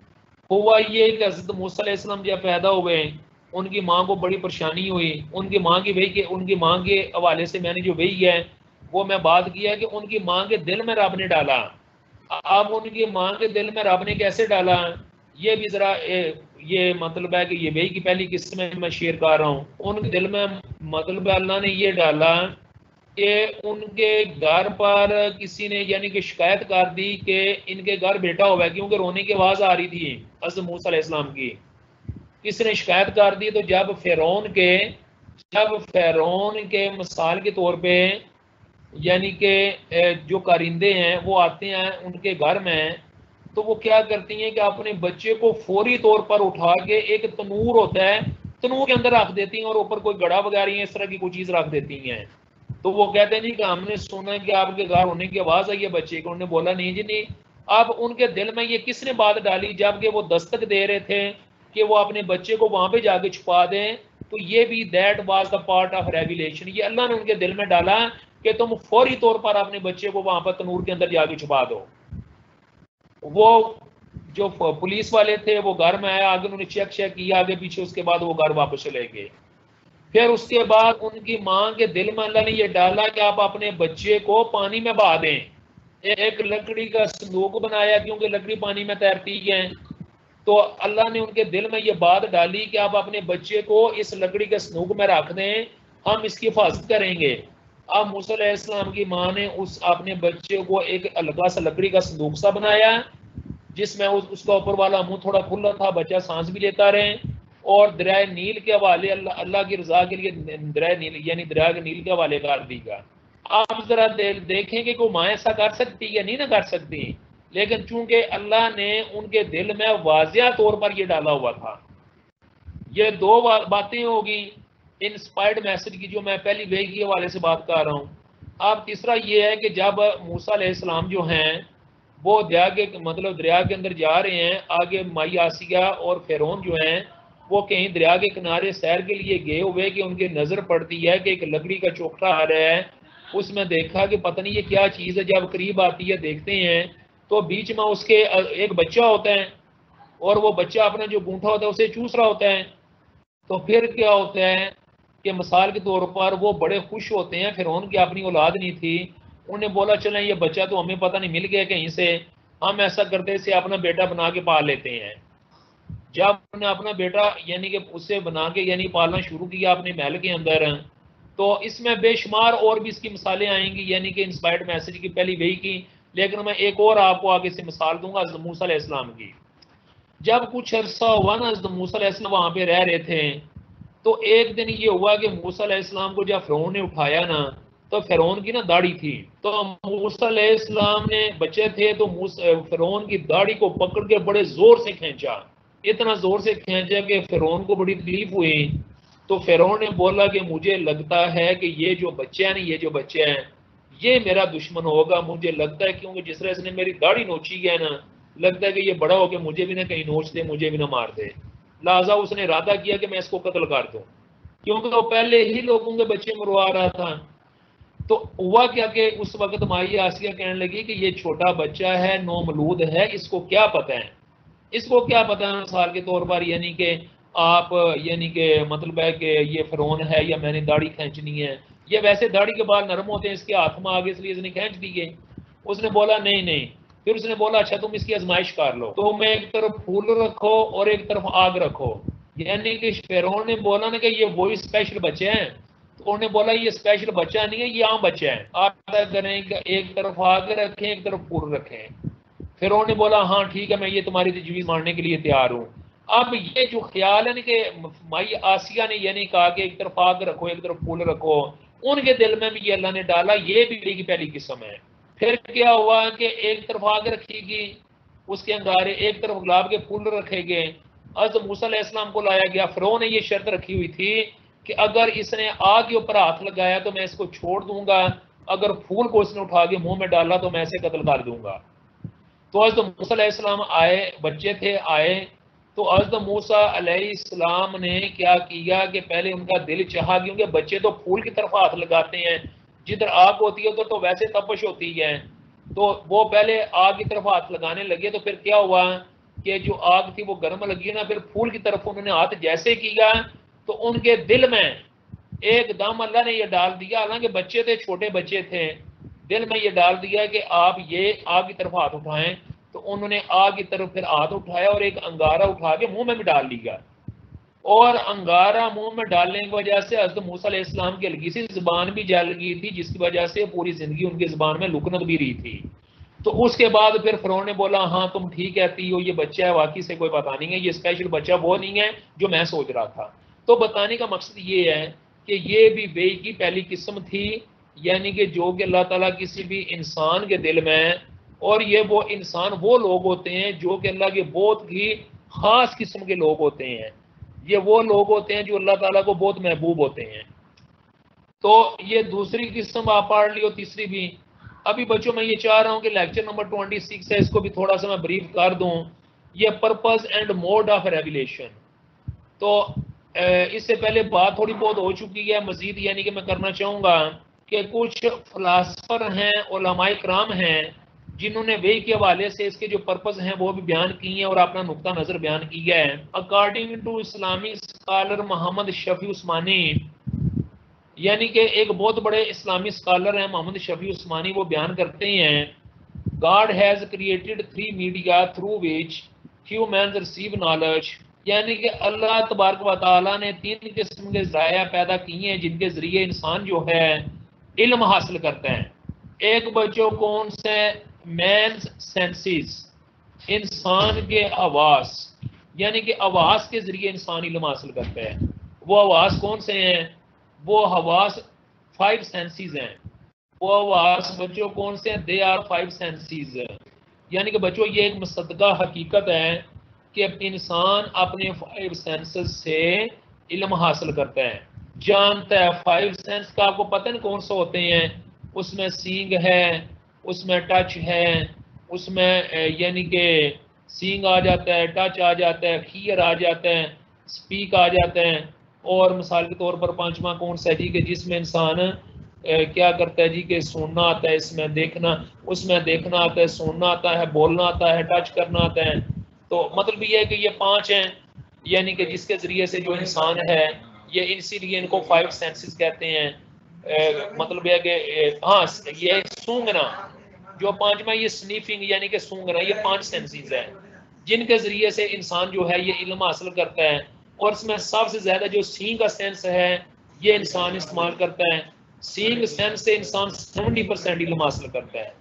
हुआ ये कि हज़रत मूसम जब पैदा हुए, उनकी माँ को बड़ी परेशानी हुई। उनकी माँ की वही के उनकी माँ के हवाले से मैंने जो वही है वो मैं बात किया कि उनकी माँ के दिल में रब ने डाला। अब उनकी माँ के दिल में रब ने कैसे डाला? ये भी जरा ये मतलब है कि ये वही की पहली किस्त में मैं शेयर कर रहा हूँ। उनके दिल में मतलब अल्लाह ने ये डाला कि उनके घर पर किसी ने यानी कि शिकायत कर दी कि इनके घर बेटा है क्योंकि रोने की आवाज़ आ रही थी हज़रत की। किसी ने शिकायत कर दी तो जब फेरोन के, जब फेरोन के मिसाल के तौर पे यानी कि जो कारिंदे हैं, वो आते हैं उनके घर में तो वो क्या करती हैं कि अपने बच्चे को फौरी तौर पर उठा के एक तनूर होता है, तनूर के अंदर रख देती हैं और ऊपर कोई गड़ा वगैरह इस तरह की कोई चीज़ रख देती हैं। तो वो कहते हैं जी कि हमने सुना कि आपके घर होने की आवाज़ आई है बच्चे को। उन्होंने बोला, नहीं जी, नहीं। अब उनके दिल में ये किसने बात डाली जबकि वो दस्तक दे रहे थे कि वो अपने बच्चे को वहाँ पे जाके छुपा दें? तो ये भी that was the part of revelation ये अल्लाह ने उनके दिल में डाला कि तुम फौरी तौर पर अपने बच्चे को वहाँ पर तनूर के अंदर जाके छुपा दो। वो जो पुलिस वाले थे, वो घर में आया आगे उन्होंने चेक चेक किया, आगे पीछे उसके बाद वो घर वापस चले गए। फिर उसके बाद उनकी माँ के दिल में अल्लाह ने ये डाला कि आप अपने बच्चे को पानी में बहा दें। एक लकड़ी का संदूक बनाया क्योंकि लकड़ी पानी में तैरती है। तो अल्लाह ने उनके दिल में ये बात डाली कि आप अपने बच्चे को इस लकड़ी के संदूक में रख दें हम इसकी हिफाजत करेंगे। अब मूसलाम की माँ ने उस अपने बच्चे को एक हल्का सा लकड़ी का संदूक सा बनाया जिसमें उस, उसका ऊपर वाला मुँह थोड़ा खुला था बच्चा सांस भी लेता रहे। और दरिया नील के हवाले अल्लाह की रजा के लिए दरिया नील यानी दरिया के नील के हवाले कर दीगा। आप जरा दे, देखें कि कोई माँ ऐसा कर सकती या नहीं ना कर सकती। लेकिन चूँकि अल्लाह ने उनके दिल में वाजिया तौर पर यह डाला हुआ था ये दो बातें होगी इंस्पायर्ड मैसेज की जो मैं पहली वे के हवाले से बात कर रहा हूँ। अब तीसरा ये है कि जब मूसा इस्लाम जो हैं वो दरिया के मतलब दरिया के अंदर जा रहे हैं आगे माई आसिया और फेरोन जो हैं वो कहीं दरिया के किनारे सैर के लिए गए हुए कि उनकी नज़र पड़ती है कि एक लकड़ी का चोखा आ रहा है। उसमें देखा कि पता नहीं ये क्या चीज़ है, जब करीब आती है, देखते हैं। तो बीच में उसके एक बच्चा होता है और वो बच्चा अपना जो गूंठा होता है उसे चूस रहा होता है। तो फिर क्या होता है कि मिसाल के तौर पर वो बड़े खुश होते हैं, फिर उनकी अपनी औलाद नहीं थी। उन्हें बोला, चले, ये बच्चा तो हमें पता नहीं, मिल गया कहीं से। हम ऐसा करते से अपना बेटा बना के पा लेते हैं। जब उन्होंने अपना बेटा यानी कि उससे बना के यानी पालना शुरू किया अपने महल के अंदर तो इसमें बेशुमार और भी इसकी मिसालें आएँगी, यानी कि इंस्पायर्ड मैसेज की पहली वही की। लेकिन मैं एक और आपको आगे से मिसाल दूँगा, हज़रत मूसा इस्लाम की। जब कुछ अरसा हुआ ना, हज़रत मूसा इस्लाम वहाँ पे रह रहे थे तो एक दिन ये हुआ कि मूसा इस्लाम को जब फिरौन ने उठाया ना तो फिरौन की ना दाढ़ी थी। तो मूसा इस्लाम ने बच्चे थे तो फिरौन की दाढ़ी को पकड़ के बड़े ज़ोर से खींचा। इतना ज़ोर से खींचा कि फिरौन को बड़ी तकलीफ़ हुई। तो फिरौन ने बोला कि मुझे लगता है कि ये जो बच्चे हैं, ये जो बच्चे हैं, ये मेरा दुश्मन होगा। मुझे लगता है क्योंकि जिस तरह इसने मेरी दाढ़ी नोची है ना, लगता है कि ये बड़ा हो गया मुझे भी ना कहीं नोच दे, मुझे भी ना मार दे। लिहाजा उसने इरादा किया कि मैं इसको कत्ल कर दूँ। क्योंकि वो पहले ही लोगों के बच्चे मरवा रहा था। तो हुआ क्या कि उस वक्त माई आसिया कहने लगी कि ये छोटा बच्चा है नोमलूद है, इसको क्या पता है? इसको क्या पता है मिसाल के तौर पर, यानी कि आप, यानी कि मतलब है कि ये फरोन है या मैंने दाढ़ी खींचनी है। ये वैसे दाढ़ी के बाल नरम होते हैं, इसके हाथ में आगे, इसलिए इसने खींच दिए उसने बोला, नहीं नहीं। फिर उसने बोला अच्छा तुम इसकी आजमाइश कर लो। तो मैं एक तरफ़ फूल रखो और एक तरफ़ आग रखो। यानी कि फेरोन ने बोला ना कि ये वही स्पेशल बच्चे हैं। तो उन्होंने बोला, ये स्पेशल बच्चा नहीं है, ये आम बच्चा है। आप करें एक तरफ़ आग रखें, एक तरफ़ फूल रखें। फिर उन्होंने बोला हाँ ठीक है, मैं ये तुम्हारी तजवीज़ मारने के लिए तैयार हूँ। अब ये जो ख्याल है ना कि माई आसिया ने ये नहीं कहा कि एक तरफ़ आग रखो, एक तरफ़ फूल रखो, उनके दिल में भी ये अल्लाह ने डाला, ये भी की पहली किस्म है। फिर क्या हुआ कि एक तरफ़ आग रखीगी, उसके अंगारे एक तरफ़ गुलाब के फूल रखे गए अज मूसम को लाया गया फिर ने ये शर्त रखी हुई थी कि अगर इसने आग के ऊपर हाथ लगाया तो मैं इसको छोड़ दूँगा, अगर फूल को इसने उठा के मुँह में डाला तो मैं इसे कत्ल कर दूँगा। तो हज़रत मूसम आए, बच्चे थे, आए तो हज़रत मूसा अलैहिस्सलाम ने क्या किया कि पहले उनका दिल चाहा क्योंकि बच्चे तो फूल की तरफ़ हाथ लगाते हैं, जिधर आग होती है उधर तो वैसे तपश होती है। तो वो पहले आग की तरफ़ हाथ लगाने लगे तो फिर क्या हुआ कि जो आग थी वो गर्म लगी ना, फिर फूल की तरफ़ उन्होंने हाथ जैसे किया तो उनके दिल में एकदम अल्लाह ने यह डाल दिया, हालाँकि बच्चे थे, छोटे बच्चे थे दिल में ये डाल दिया कि आप ये आग की तरफ़ हाथ उठाएँ। तो उन्होंने आग की तरफ़ फिर हाथ उठाया और एक अंगारा उठा के मुँह में भी डाल लिया। और अंगारा मुँह में डालने की वजह से हज़रत इस्लाम की हल्की सी ज़ुबान भी जल गई थी, जिसकी वजह से पूरी ज़िंदगी उनकी ज़ुबान में लुकनत भी रही थी। तो उसके बाद फिर फरोन ने बोला हाँ तुम ठीक कहती हो, ये बच्चा है, वाकई से कोई पता नहीं है, ये स्पेशल बच्चा वो नहीं है जो मैं सोच रहा था। तो बताने का मकसद ये है कि ये भी बे की पहली किस्म थी यानी कि जो कि अल्लाह ताला किसी भी इंसान के दिल में है, और ये वो इंसान, वो लोग होते हैं जो कि अल्लाह के बहुत ही खास किस्म के लोग होते हैं। ये वो लोग होते हैं जो अल्लाह ताला को बहुत महबूब होते हैं। तो ये दूसरी किस्म आप पढ़ लियो, तीसरी भी। अभी बच्चों, मैं ये चाह रहा हूँ कि लेक्चर नंबर ट्वेंटी सिक्स है, इसको भी थोड़ा सा मैं ब्रीफ कर दूँ। ये purpose and mode of revelation तो इससे पहले बात थोड़ी बहुत हो चुकी है, मजीद यानी कि मैं करना चाहूँगा। कि कुछ फलासफर हैं ओलमाई कराम हैं, जिन्होंने वे के हवाले से इसके जो पर्पज हैं, वो भी बयान किए हैं और अपना नुकता नज़र बयान किया है। According to Islamic scholar Muhammad Shafi Usmani यानी कि एक बहुत बड़े इस्लामी स्कॉलर हैं मोहम्मद शफी उस्मानी वो बयान करते हैं God has created three media through which human receive knowledge यानी कि अल्लाह तबारक वाली ने तीन किस्म के ज़ाया पैदा किए हैं, जिनके ज़रिए इंसान जो है इल्म हासिल करते हैं। एक बच्चों कौन से मैन सेंसिस इंसान के आवास यानी कि आवास के ज़रिए इंसान इल्म हासिल करते हैं। वो आवास कौन से हैं? वो हवास फाइव सेंसिस हैं। वो आवास बच्चों कौन से हैं? दे आर फाइव सेंसिस यानी कि बच्चों, ये एक मुसदा हकीकत है कि इंसान अपने फाइव सेंसेस से इल्म हासिल करता है। जानता है फाइव सेंस का आपको पता नहीं कौन सा होते हैं। उसमें सींग है, उसमें टच है, उसमें यानी कि सींग आ जाता है टच आ जाता है खीर आ जाता है स्पीक आ जाते हैं। और मिसाल के तौर पर पांचवा कौन सा है जी कि जिसमें इंसान क्या करता है जी कि सुनना आता है, इसमें देखना, उसमें देखना आता है सुनना आता है, बोलना आता है टच करना आता है। तो मतलब ये है कि ये पाँच हैं, यानी कि जिसके ज़रिए से जो इंसान है ये इसीलिए इनको फाइव सेंसेस कहते हैं। मतलब यह कि हाँ ये सूंघना, जो पांचवा ये स्नीफिंग यानी कि सूंघना, ये पाँच सेंसेस है, जिनके ज़रिए से इंसान जो है ये इल्म हासिल करता है। और इसमें सबसे ज़्यादा जो सींग का सेंस है, ये इंसान इस्तेमाल करता है। सींग सेंस से इंसान सेवेंटी परसेंट इल्म हासिल करता है।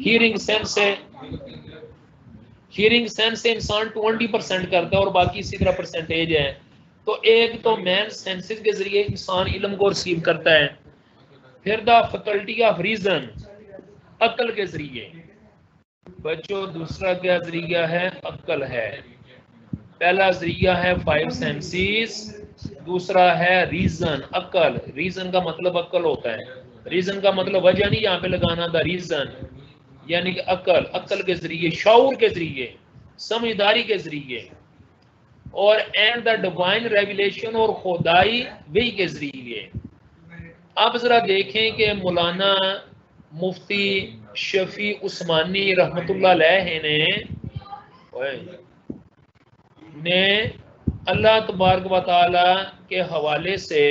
हियरिंग सेंस से हियरिंग सेंस से इंसान ट्वेंटी परसेंट करता है और बाकी इसी तरह परसेंटेज है। तो एक तो मैन सेंसेस के ज़रिए इंसान इलम को रिसीव करता है। फिर द फैकल्टी ऑफ़ रीजन अकल के ज़रिए। बच्चों, दूसरा क्या ज़रिया है? अकल है। पहला ज़रिया है फाइव सेंसेस दूसरा है रीजन अकल रीजन का मतलब अकल होता है। रीजन का मतलब वजह नहीं यहाँ पे लगाना था रीजन यानी कि अकल अकल के ज़रिए, शौर के ज़रिए, समझदारी के ज़रिए। और एंड द डिवाइन रेगुलेशन और खुदाई वही के ज़रिए। अब जरा देखें कि मौलाना मुफ्ती शफी उस्मानी रहमतुल्लाह ने ने अल्लाह तबारक वाली के हवाले से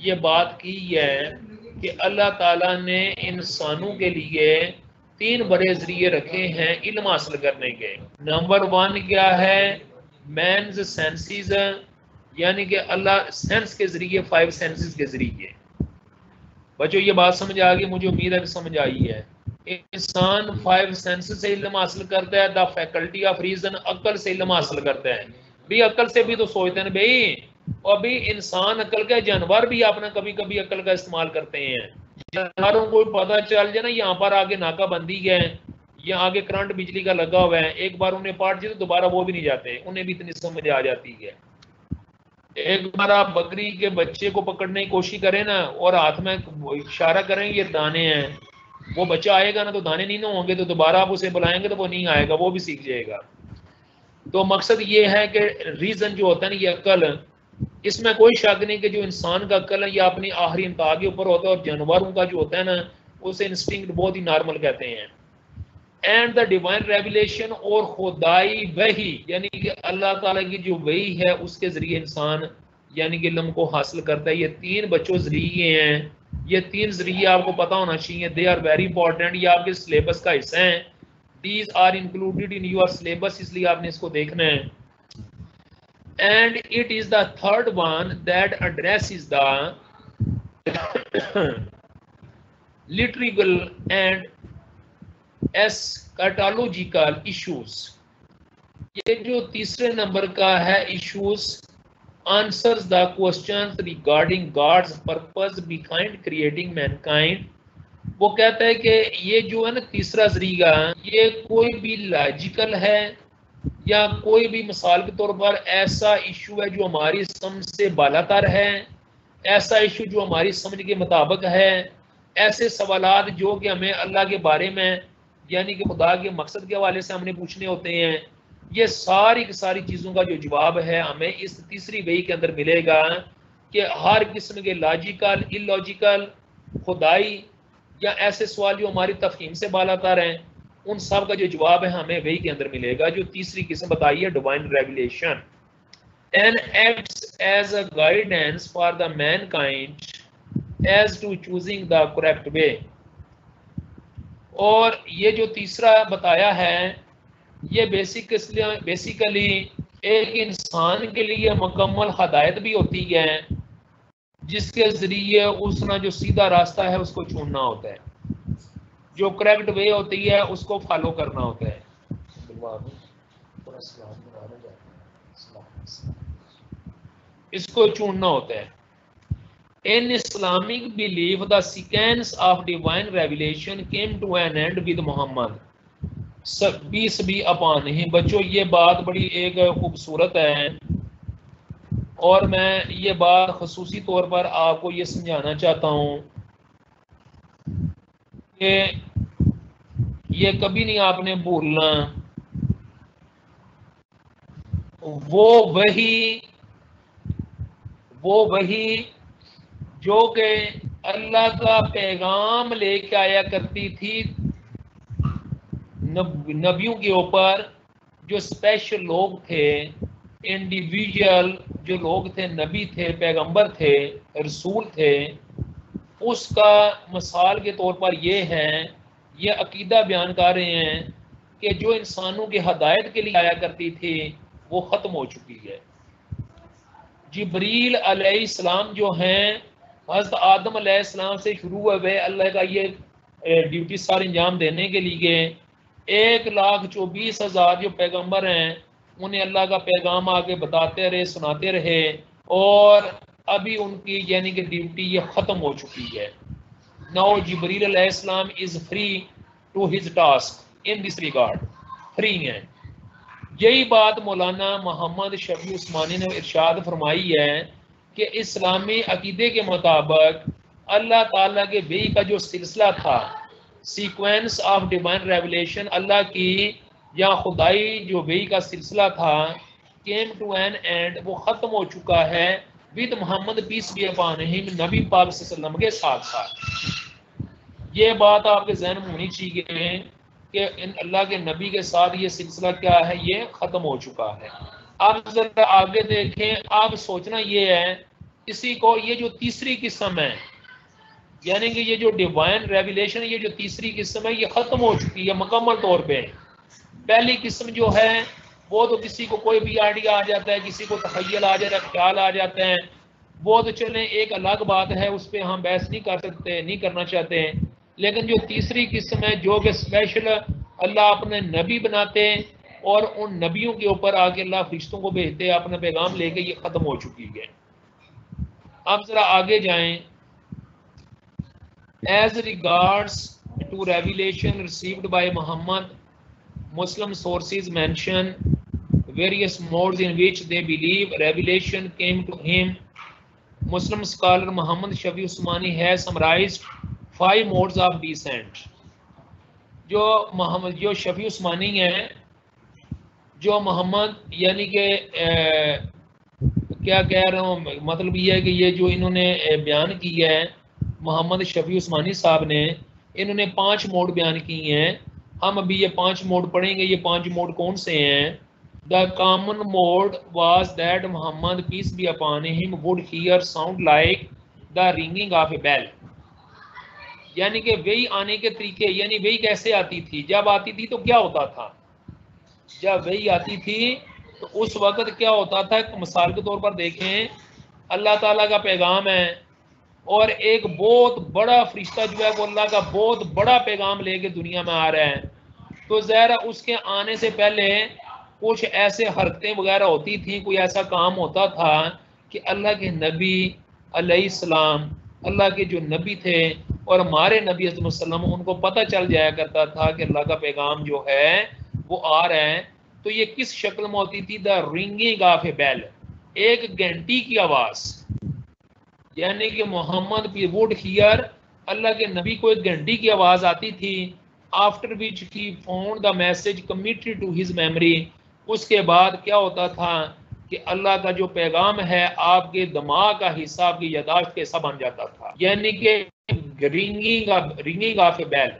ये बात की है कि अल्लाह ताला ने इंसानों के लिए तीन बड़े ज़रिए रखे हैं इल्म हासिल करने के। नंबर वन क्या है? मैन सेंसेस यानी कि अल्लाह सेंस के ज़रिए फाइव सेंसेस के ज़रिए। बच्चों, ये बात समझ आ गई, मुझे उम्मीद है समझ आई है। इंसान फाइव सेंसेस से इल्म हासिल करता है, द फैकल्टी ऑफ़ रीजन अकल से इल्म हासिल करता है। भी अकल से भी तो सोचते हैं भाई, और अभी इंसान अकल के जानवर भी अपना कभी कभी अकल का इस्तेमाल करते हैं। जानवरों को पता चल जाए ना, यहाँ पर आगे नाकाबंदी है। या आगे करंट बिजली का लगा हुआ है, एक बार उन्हें पाट दिए तो दोबारा वो भी नहीं जाते, उन्हें भी इतनी समझ आ जाती है। एक बार आप बकरी के बच्चे को पकड़ने की कोशिश करें ना, और हाथ में इशारा करें, ये दाने हैं। वो बच्चा आएगा ना तो दाने नहीं ना होंगे तो दोबारा आप उसे बुलाएँगे तो वो नहीं आएगा, वो भी सीख जाएगा। तो मकसद ये है कि रीजन जो होता है ना, ये अकल, इसमें कोई शक नहीं कि जो इंसान का अकल है, ये अपनी आखिरी इंतहा के ऊपर होता है, और जानवरों का जो होता है ना, उसे इंस्टिंक्ट बहुत ही नॉर्मल कहते हैं। एंड द डिवाइन रेवलेशन और खुदाई वही, यानी कि अल्लाह ताला की जो वही है, उसके ज़रिए इंसान, यानी कि इलम को हासिल करता है। ये तीन बच्चों ज़रिए हैं। ये तीन ज़रिए आपको पता होना चाहिए। दे आर वेरी इंपॉर्टेंट ये आपके सिलेबस का हिस्सा हैं। These are included in your syllabus इसलिए आपने इसको देखना है। And it is the third one that addresses the liturgical and eschatological issues ये जो तीसरे नंबर का है issues answers the questions regarding God's purpose behind creating mankind. वो कहता है कि ये जो है ना तीसरा ज़रिया ये कोई भी लॉजिकल है या कोई भी मिसाल के तौर पर ऐसा इशू है जो हमारी समझ से बालातर है, ऐसा इशू जो हमारी समझ के मुताबिक है, ऐसे सवाल जो कि हमें अल्लाह के बारे में यानी कि खुदा के मकसद के हवाले से हमने पूछने होते हैं, ये सारी की सारी चीज़ों का जो जवाब है हमें इस तीसरी वही के अंदर मिलेगा कि हर किस्म के लॉजिकल इलॉजिकल खुदाई या ऐसे सवाल जो हमारी तफहीम से बालातर हैं, उन सब का जो जवाब है हमें वही के अंदर मिलेगा जो तीसरी किस्म बताई है divine revelation and acts as a guidance for the mankind as to choosing the correct way और ये जो तीसरा बताया है, ये बेसिक बेसिकली एक इंसान के लिए मुकम्मल हदायत भी होती है, जिसके ज़रिए उसना जो सीधा रास्ता है उसको चुनना होता है। जो करेक्ट वे होती है, उसको फॉलो करना होता है। इसको चुनना होता है। In Islamic belief the sequence of divine revelation came to an end with Muhammad सभी सभी अपान ही। बच्चों, ये बात बड़ी एक खूबसूरत है। और मैं ये बात खसूसी तौर पर आपको ये समझाना चाहता हूँ कि ये कभी नहीं आपने भूलना। वो वही वो वही जो कि अल्लाह का पैगाम लेके आया करती थी नब, नबियों के ऊपर जो स्पेशल लोग थे इंडिविजुअल जो लोग थे नबी थे पैगंबर थे रसूल थे उसका मिसाल के तौर पर ये है ये अकीदा बयान कर रहे हैं कि जो इंसानों की हदायत के लिए आया करती थी वो ख़त्म हो चुकी है। जबरील अलैहिस्सलाम जो हैं हज़रत आदम अलैहिस्सलाम से शुरू हुए अल्लाह का ये ड्यूटी सार अंजाम देने के लिए एक लाख चौबीस हज़ार जो पैगंबर हैं, उन्हें अल्लाह का पैगाम आगे बताते रहे, सुनाते रहे और अभी उनकी, यानी कि ड्यूटी ये ख़त्म हो चुकी है। Now Jibril Islam is free to his task in this regard free हैं। यही बात मौलाना मोहम्मद शफी उस्मानी ने इरशाद फरमाई है कि इस्लामी अकीदे के मुताबिक अल्लाह ताला के बे का जो सिलसिला था सीक्वेंस ऑफ़ डिवाइन रेवलेशन अल्लाह की या खुदाई जो वही का सिलसिला था केम टू एन एंड वो ख़त्म हो चुका है with Muhammad peace be upon नबी पाक वसल्लम के साथ साथ। ये बात आपके जहन में होनी चाहिए कि इन अल्लाह के नबी के साथ ये सिलसिला क्या है, ये ख़त्म हो चुका है। आप जरा आगे देखें आप सोचना ये है किसी को ये जो तीसरी किस्म है, यानी कि ये जो डिवाइन रेवलेशन ये जो तीसरी किस्म है, ये ख़त्म हो चुकी है मुकम्मल तौर पे। पहली किस्म जो है, वो तो किसी को कोई भी आइडिया आ जाता है, किसी को तखयल आ जाता है, ख्याल आ जाते हैं। वो तो चले, एक अलग बात है, उस पर हम बहस नहीं कर सकते, नहीं करना चाहते हैं। लेकिन जो तीसरी किस्म है, जो कि स्पेशल अल्लाह अपने नबी बनाते हैं और उन नबियों के ऊपर आके अल्लाह फरिश्तों को भेजते हैं, अपना पैगाम लेके ये ख़त्म हो चुकी है। अब जरा आगे जाएँ। As regards to revelation received by Muhammad Muslim sources mention various modes in which they believe revelation came to him Muslim scholar Muhammad Shafi Usmani है summarized five modes of descent जो मोहम्मद जो शफी उस्मानी है, जो मोहम्मद यानी के क्या कह रहा हूँ मतलब ये है कि ये जो इन्होंने बयान किया है मोहम्मद शफी उस्मानी साहब ने इन्होंने पाँच मोड बयान किए हैं। हम अभी ये पाँच मोड पढ़ेंगे ये पाँच मोड कौन से हैं? The common mode was that Muhammad peace be upon him, would hear sound like the ringing of a bell. यानी कि वही आने के तरीके यानी वही कैसे आती थी? जब आती थी तो क्या होता था? जब वही आती थी तो उस वक्त क्या होता था? मिसाल के तौर पर देखें, अल्लाह ताला का पैगाम है और एक बहुत बड़ा फरिश्ता जो है वो अल्लाह का बहुत बड़ा पैगाम लेके दुनिया में आ रहा है। तो ज़ाहिर उसके आने से पहले कुछ ऐसे हरकतें वगैरह होती थी, कोई ऐसा काम होता था कि अल्लाह के नबी अलैहिस्सलाम अल्लाह के जो नबी थे और हमारे नबी वसल्लम, उनको पता चल जाया करता था कि अल्लाह का पैगाम जो है वो आ रहा है। तो ये किस शक्ल में होती थी? The ringing of a bell. एक घंटी की आवाज़। यानी कि मोहम्मद वुड हियर, अल्लाह के नबी को एक घंटी की आवाज़ आती थी। After which he found the message committed to his memory उसके बाद क्या होता था कि अल्लाह का जो पैगाम है, आपके दिमाग का हिस्सा, आपकी यादाश्त के हिस्सा बन जाता था। यानी कि ringing ringing of a bell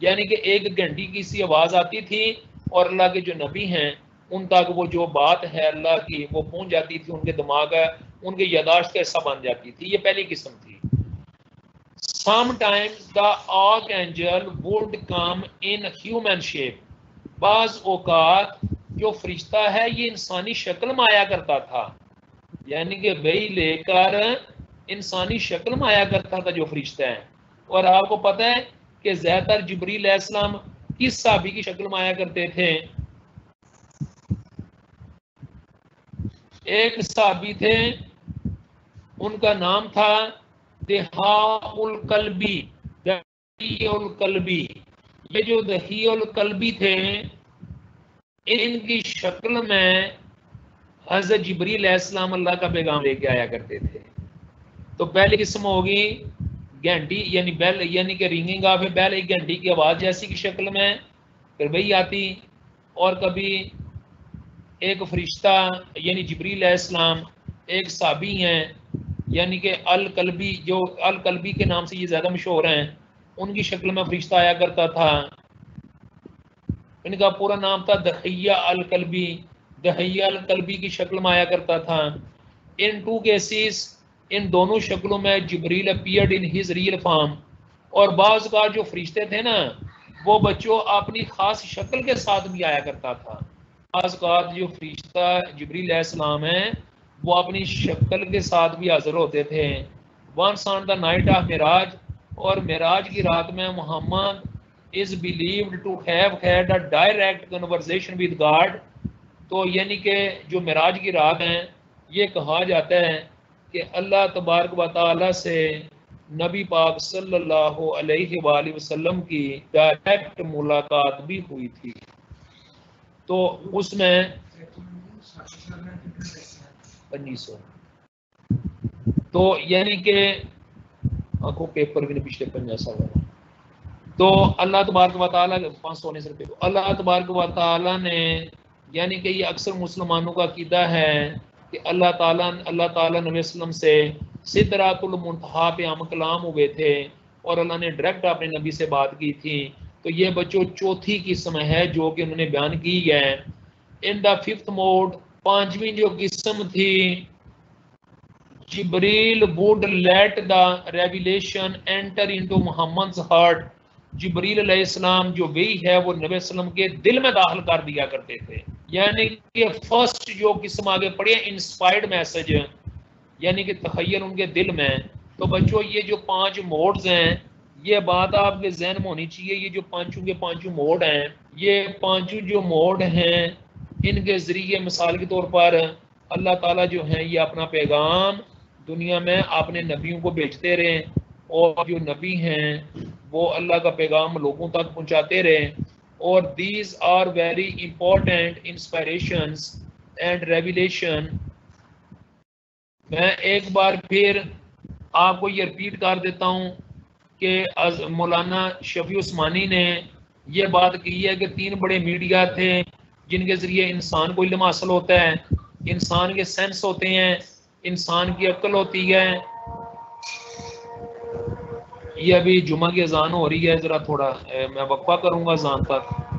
यानी कि एक घंटी की सी आवाज़ आती थी। और अल्लाह के जो नबी हैं, उन तक वो जो बात है अल्लाह की, वो पहुँच जाती थी उनके दिमाग, उनके यादाश्त का हिस्सा बन जाती थी। ये पहली किस्म थी। Sometimes the arch angel would come in human shape बाज औकात जो फरिश्ता है, ये इंसानी शक्ल में आया करता था। यानी कि वही लेकर इंसानी शक्ल में आया करता था जो फरिश्ता है। और आपको पता है कि ज़्यादातर जबरील किस साबी की शक्ल में आया करते थे? एक साबी थे, उनका नाम था देहाउल कलबी। कलबी। ये जो दहीउल कलबी थे, इनकी शक्ल में हज़रत जबरील इस्लाम अल्लाह का पैगाम लेके आया करते थे। तो पहली किस्म होगी घंटी, यानी बैल, यानी कि रिंगिंग ऑफ़ बैल एक घंटी की आवाज़ जैसी की शक्ल में फिर वही आती। और कभी एक फरिश्ता, यानी जबरील इस्लाम एक साबी हैं, यानी कि अल कलबी, जो अल कलबी के नाम से ये ज़्यादा मशहूर हैं, उनकी शक्ल में फरिश्ता आया करता था। इनका पूरा नाम था दहिया अल कलबी। दहिया अल कलबी की शक्ल में आया करता था। इन टू केसेस इन दोनों शक्लों में Jibril appeared in his real form. और बाज का जो फरिश्ते थे ना, वो बच्चों अपनी खास शक्ल के साथ भी आया करता था। बाज का जो फरिश्ता जबरील इस्लाम है, वो अपनी शक्ल के साथ भी हाजिर होते थे। Once on the night of Miraj, और मिराज की रात में Muhammad is believed to have had a direct conversation with God. तो यानी कि जो मिराज की रात है, ये कहा जाता है कि अल्लाह तबारक वाली से नबी पाक सल्लल्लाहु अलैहि वसल्लम की डायरेक्ट मुलाकात भी हुई थी। तो उसमें तो यानी कि आँखों पेपर भी पिछले पंजा साल तो अल्लाह तबारक वाली पाँच सौ उन्नीस रुपये अल्लाह तबारक वाली ने यानी कि ये अक्सर मुसलमानों का कीदा है कि अल्लाह ताला अल्लाह ताला नबी वसल्लम से सिदरातुल मुंतहा पे हम कलाम हुए थे और अल्लाह ने डायरेक्ट अपने नबी से बात की थी। तो ये बच्चों, चौथी किस्म है जो कि उन्होंने बयान की है। इन द फिफ्थ मोड पांचवी जो किस्म थी, Jibril would let the revelation enter into Muhammad heart Jibril जो वही है, वो नबी वसल्लम के दिल में दाखिल कर दिया करते थे। यानी कि फ़र्स्ट जो किस्म आगे पढ़े इंस्पायर्ड मैसेज यानी कि तखैल उनके दिल में। तो बच्चों, ये जो पाँच मोड्स हैं, ये बात आपके जहन में होनी चाहिए, ये जो पाँचों के पाँचों मोड हैं, ये पाँचों जो मोड हैं, इनके ज़रिए मिसाल के तौर पर अल्लाह ताला जो है, ये अपना पैगाम दुनिया में अपने नबियों को बेचते रहे। और जो नबी हैं वो अल्लाह का पैगाम लोगों तक पहुंचाते रहे। और these are very important inspiration and revelation मैं एक बार फिर आपको ये रिपीट कर देता हूँ कि मौलाना शफी उस्मानी ने यह बात की है कि तीन बड़े मीडिया थे जिनके ज़रिए इंसान को इलम हासिल होता है। इंसान के सेंस होते हैं, इंसान की अक्ल होती है ये अभी जुमा की अजान हो रही है, ज़रा थोड़ा मैं वक्फा करूँगा अजान तक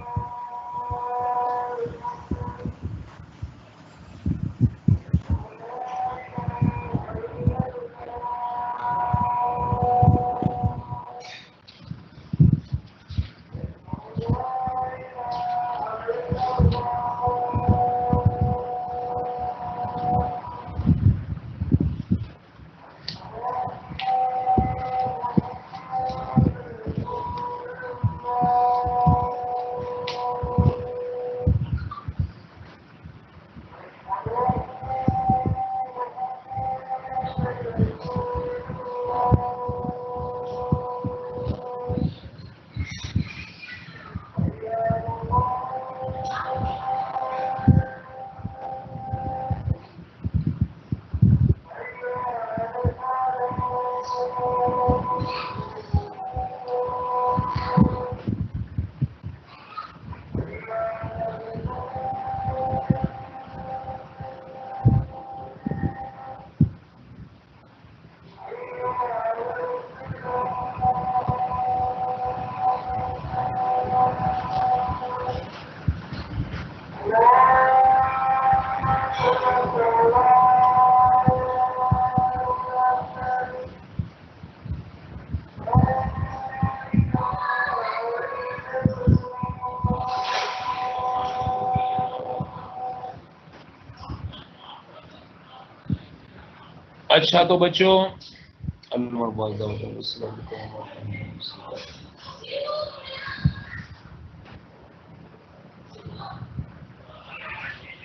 अच्छा तो बच्चों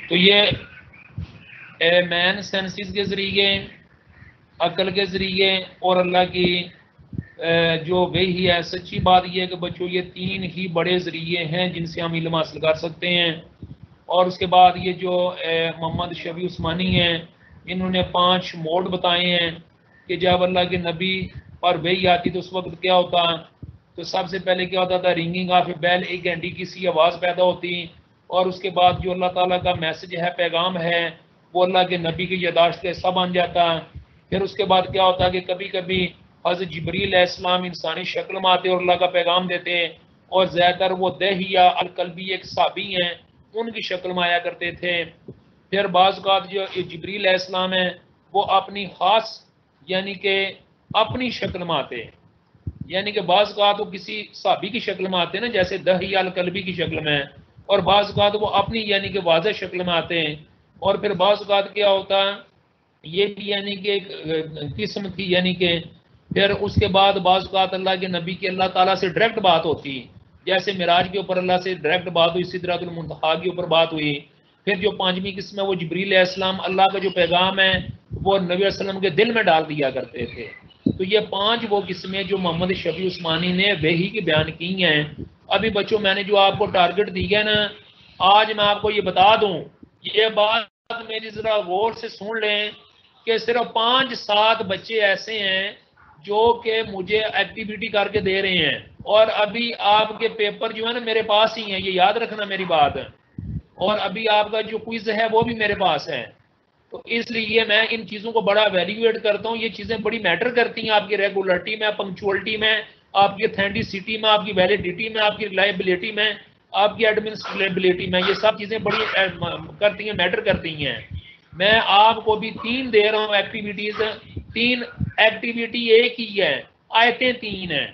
तो ये मैन सेंसिस के ज़रिए अकल के ज़रिए और अल्लाह की जो वही है सच्ची बात यह है कि बच्चों ये तीन ही बड़े ज़रिए हैं जिनसे हम इल्म हासिल कर सकते हैं। और उसके बाद ये जो मोहम्मद शबी उस्मानी हैं इन्होंने पाँच मोड बताए हैं कि जब अल्लाह के नबी पर वही आती तो उस वक्त क्या होता? तो सबसे पहले क्या होता था? रिंगिंग ऑफ़ बैल एक घंटी की सी आवाज़ पैदा होती और उसके बाद जो अल्लाह ताला का मैसेज है, पैगाम है, वो अल्लाह के नबी की यादाश्त के सब बन जाता। फिर उसके बाद क्या होता कि कभी कभी हज़रत जबरील इस्लाम इंसानी शक्ल में आते और अल्लाह का पैगाम देते और ज़्यादातर वो दहिया अलकलबी, एक साबी हैं, उनकी शक्ल में आया करते थे। फिर बाज़ात जो जबरील इस्लाम है, वो अपनी खास, यानी कि अपनी शक्ल में आते हैं। यानी कि बाज़ तो किसी साबी की शक्ल में आते हैं ना, जैसे दही अलकलबी की शक्ल में। और बाज़ वो अपनी, यानी कि वाज शक्ल में आते हैं। और फिर बाज़ क्या होता है, ये भी यानी कि एक किस्म थी, यानी कि फिर उसके बाद बाज़ात अल्लाह के नबी की अल्लाह ताला से डायरेक्ट बात होती। जैसे मिराज के ऊपर अल्लाह से डायरेक्ट बात हुई सिदरतुलमुंतहा के ऊपर बात हुई। फिर जो पांचवी किस्म है, वो जबरील इस्लाम अल्लाह का जो पैगाम है, वो नबी के दिल में डाल दिया करते थे। तो ये पाँच वो किस्में जो मोहम्मद शफी उस्मानी ने वही की बयान की हैं। अभी बच्चों, मैंने जो आपको टारगेट दी है ना, आज मैं आपको ये बता दूँ, ये बात मेरी जरा गौर से सुन लें कि सिर्फ़ पाँच सात बच्चे ऐसे हैं जो कि मुझे एक्टिविटी करके दे रहे हैं। और अभी आपके पेपर जो है ना, मेरे पास ही है, ये याद रखना मेरी बात। और अभी आपका जो क्विज है, वो भी मेरे पास है। तो इसलिए मैं इन चीज़ों को बड़ा वैल्यूएट करता हूँ। ये चीज़ें बड़ी मैटर करती हैं आपकी रेगुलरिटी में पंक्चुअलिटी में, आपकी अथेंटिसिटी में, आपकी वैलिडिटी में, आपकी रिलायबिलिटी में, आपकी एडमिनिस्ट्रेबिलिटी में। ये सब चीज़ें बड़ी करती हैं मैटर करती हैं। मैं आपको भी तीन दे रहा हूँ एक्टिविटीज़ तीन एक्टिविटी एक ही है, आयतें तीन है।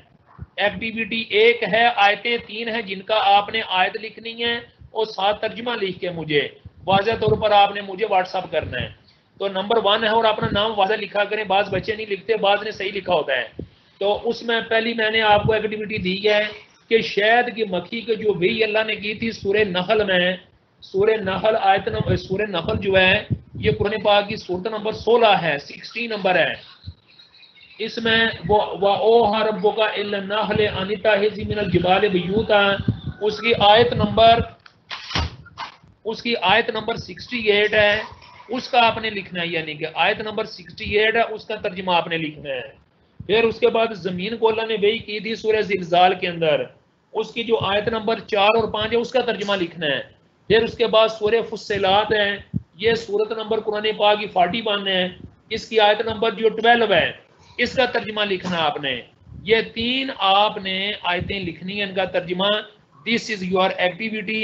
एक्टिविटी एक है, आयतें तीन है जिनका आपने आयत लिखनी है। और साथ तर्जमा लिख के मुझे। वाज तौर पर आपने मुझे व्हाट्सअप करना है। तो नंबर वन है और अपना नाम वाजा लिखा करें, बाज बच्चे नहीं लिखते, बाज ने सही लिखा होता है। तो उसमें पहली मैंने आपको एक्टिविटी दी है कि शहद की मक्खी के जो वही अल्लाह ने की थी सूर्य नहल में सूर्य नहल आयत नंबर सूर्य नहल जो है, ये कुरान पाक की सूरत नंबर 16 है 16 नंबर है। इसमें वो ओ हरबो का नहल अनिता मिनल जिबाल बयूता, उसकी आयत नंबर उसकी आयत नंबर 68 है, उसका आपने लिखना है, यानी कि आयत नंबर 68 है, उसका तर्जमा आपने लिखना है। फिर उसके बाद ज़मीन को अल्लाह ने वही की थी सूर्य जिलजाल के अंदर। उसकी जो आयत नंबर चार और पाँच है, उसका तर्जमा लिखना है। फिर उसके बाद सूर्य फुसलात है, ये सूरत नंबर कुरान पा की फार्टी वन है, इसकी आयत नंबर जो ट्वेल्व है, इसका तर्जमा लिखना आपने। ये तीन आपने आयतें लिखनी है, इनका तर्जमा दिस इज़ योर एक्टिविटी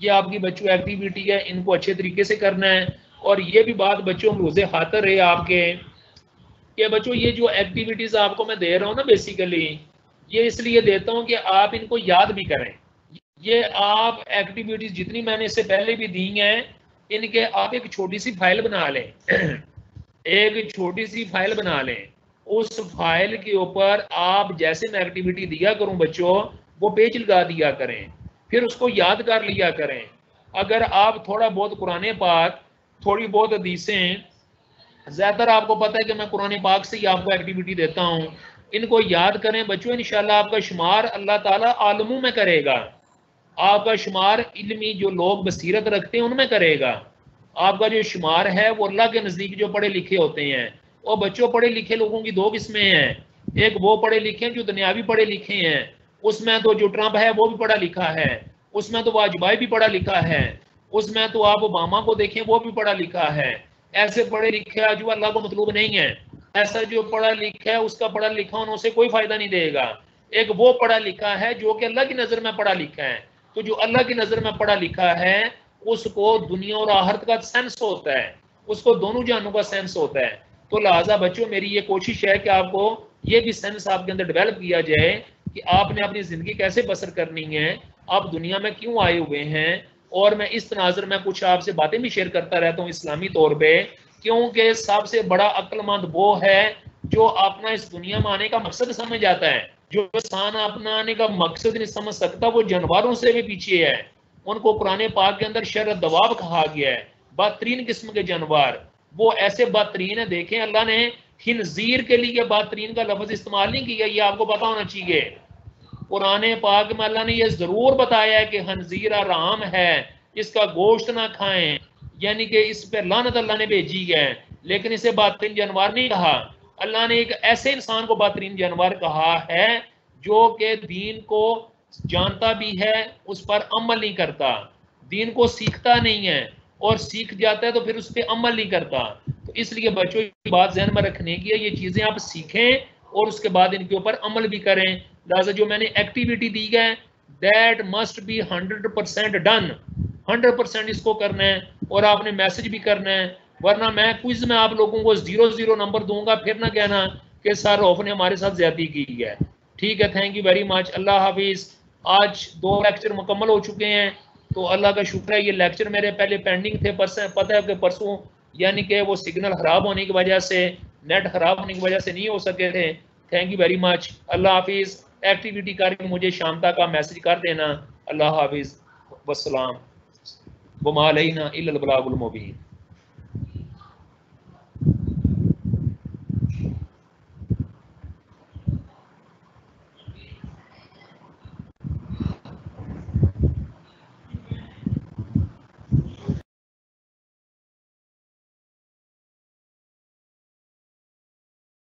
ये आपकी बच्चों एक्टिविटी है, इनको अच्छे तरीके से करना है। और ये भी बात बच्चों रोज़े खातर है आपके कि बच्चों, ये जो एक्टिविटीज़ आपको मैं दे रहा हूँ ना बेसिकली ये इसलिए देता हूँ कि आप इनको याद भी करें। ये आप एक्टिविटीज़ जितनी मैंने इससे पहले भी दी हैं, इनके आप एक छोटी सी फ़ाइल बना लें। एक छोटी सी फ़ाइल बना लें। उस फ़ाइल के ऊपर आप जैसे मैं एक्टिविटी दिया करूँ बच्चों, वो पेज लगा दिया करें। फिर उसको याद कर लिया करें। अगर आप थोड़ा बहुत कुरान पाक, थोड़ी बहुत हदीसें, ज़्यादातर आपको पता है कि मैं कुरान पाक से ही आपको एक्टिविटी देता हूँ। इनको याद करें बच्चों इन आपका शुमार अल्लाह ताला आलमों में करेगा। आपका शुमार इलमी जो लोग बसीरत रखते हैं, उनमें करेगा। आपका जो शुमार है, वो अल्लाह के नज़दीक जो पढ़े लिखे होते हैं। और बच्चों, पढ़े लिखे लोगों की दो किस्में हैं। एक वो पढ़े लिखे हैं जो दुनियावी पढ़े लिखे हैं। उसमें तो जो ट्रंप है, वो भी पढ़ा लिखा है। उसमें तो वाजबाई भी पढ़ा लिखा है। उसमें तो आप ओबामा को देखें, वो भी पढ़ा लिखा है। ऐसे पढ़े लिखे जो अल्लाह को मतलूब नहीं है। ऐसा जो पढ़ा लिखा है, उसका पढ़ा लिखा होने से कोई फ़ायदा नहीं देगा। एक वो पढ़ा लिखा है, जो कि अल्लाह की नज़र में पढ़ा लिखा है। तो जो अल्लाह की नज़र में पढ़ा लिखा है, उसको दुनिया और आहरत का सेंस होता है। उसको दोनों जानों का सेंस होता है। तो लिहाजा बच्चों, मेरी ये कोशिश है कि आपको ये भी सेंस आपके अंदर डेवलप किया जाए कि आपने अपनी ज़िंदगी कैसे बसर करनी है? आप दुनिया में क्यों आए हुए हैं? और मैं इस तनाजर में कुछ आपसे बातें भी शेयर करता रहता हूँ इस्लामी तौर पर क्योंकि सबसे बड़ा अक्लमंद वो है जो अपना इस दुनिया में आने का मकसद समझ आता है। जो इंसान अपना आने का मकसद नहीं समझ सकता, वो जानवरों से भी पीछे है। उनको पुराने पाक के अंदर शर दबाव कहा गया है। बहतरीन किस्म के जानवर। वो ऐसे बहतरीन है, देखें अल्लाह ने खिनजीर के लिए बहतरीन का लफ्ज इस्तेमाल नहीं किया, ये आपको पता होना चाहिए। पुराने पाक में अल्लाह ने यह ज़रूर बताया कि हनजीर आराम है, इसका गोश्त ना खाएँ। यानी कि इस पर लानत अल्लाह ने भेजी है। लेकिन इसे बेहतरीन जानवर नहीं कहा। अल्लाह ने एक ऐसे इंसान को बेहतरीन जानवर कहा है, जो कि दीन को जानता भी है, उस पर अमल नहीं करता। दीन को सीखता नहीं है, और सीख जाता है तो फिर उस पर अमल नहीं करता। तो इसलिए बच्चों की बात जहन में रखने की है, ये चीज़ें आप सीखें और उसके बाद इनके ऊपर अमल भी करें। लिहाजा जो मैंने एक्टिविटी दी है that must be hundred percent done hundred percent इसको करना है और आपने मैसेज भी करना है, वरना मैं क्विज में आप लोगों को ज़ीरो ज़ीरो नंबर दूँगा, फिर ना कहना कि सर रौफ ने हमारे साथ ज़्यादा की है। ठीक है थैंक यू वेरी मच अल्लाह हाफिज। आज दो लेक्चर मुकम्मल हो चुके हैं तो अल्लाह का शुक्र है, ये लेक्चर मेरे पहले पेंडिंग थे, परसों, पता है कि परसों, यानी कि वो सिग्नल ख़राब होने की वजह से नेट ख़राब होने की वजह से नहीं हो सके थे। थैंक यू वेरी मच अल्लाह हाफिज़। एक्टिविटी करके मुझे शाम तक का मैसेज कर देना। अल्लाह हाफिज़। वसलाम बमालना इल्लाबलागुल मुबीन।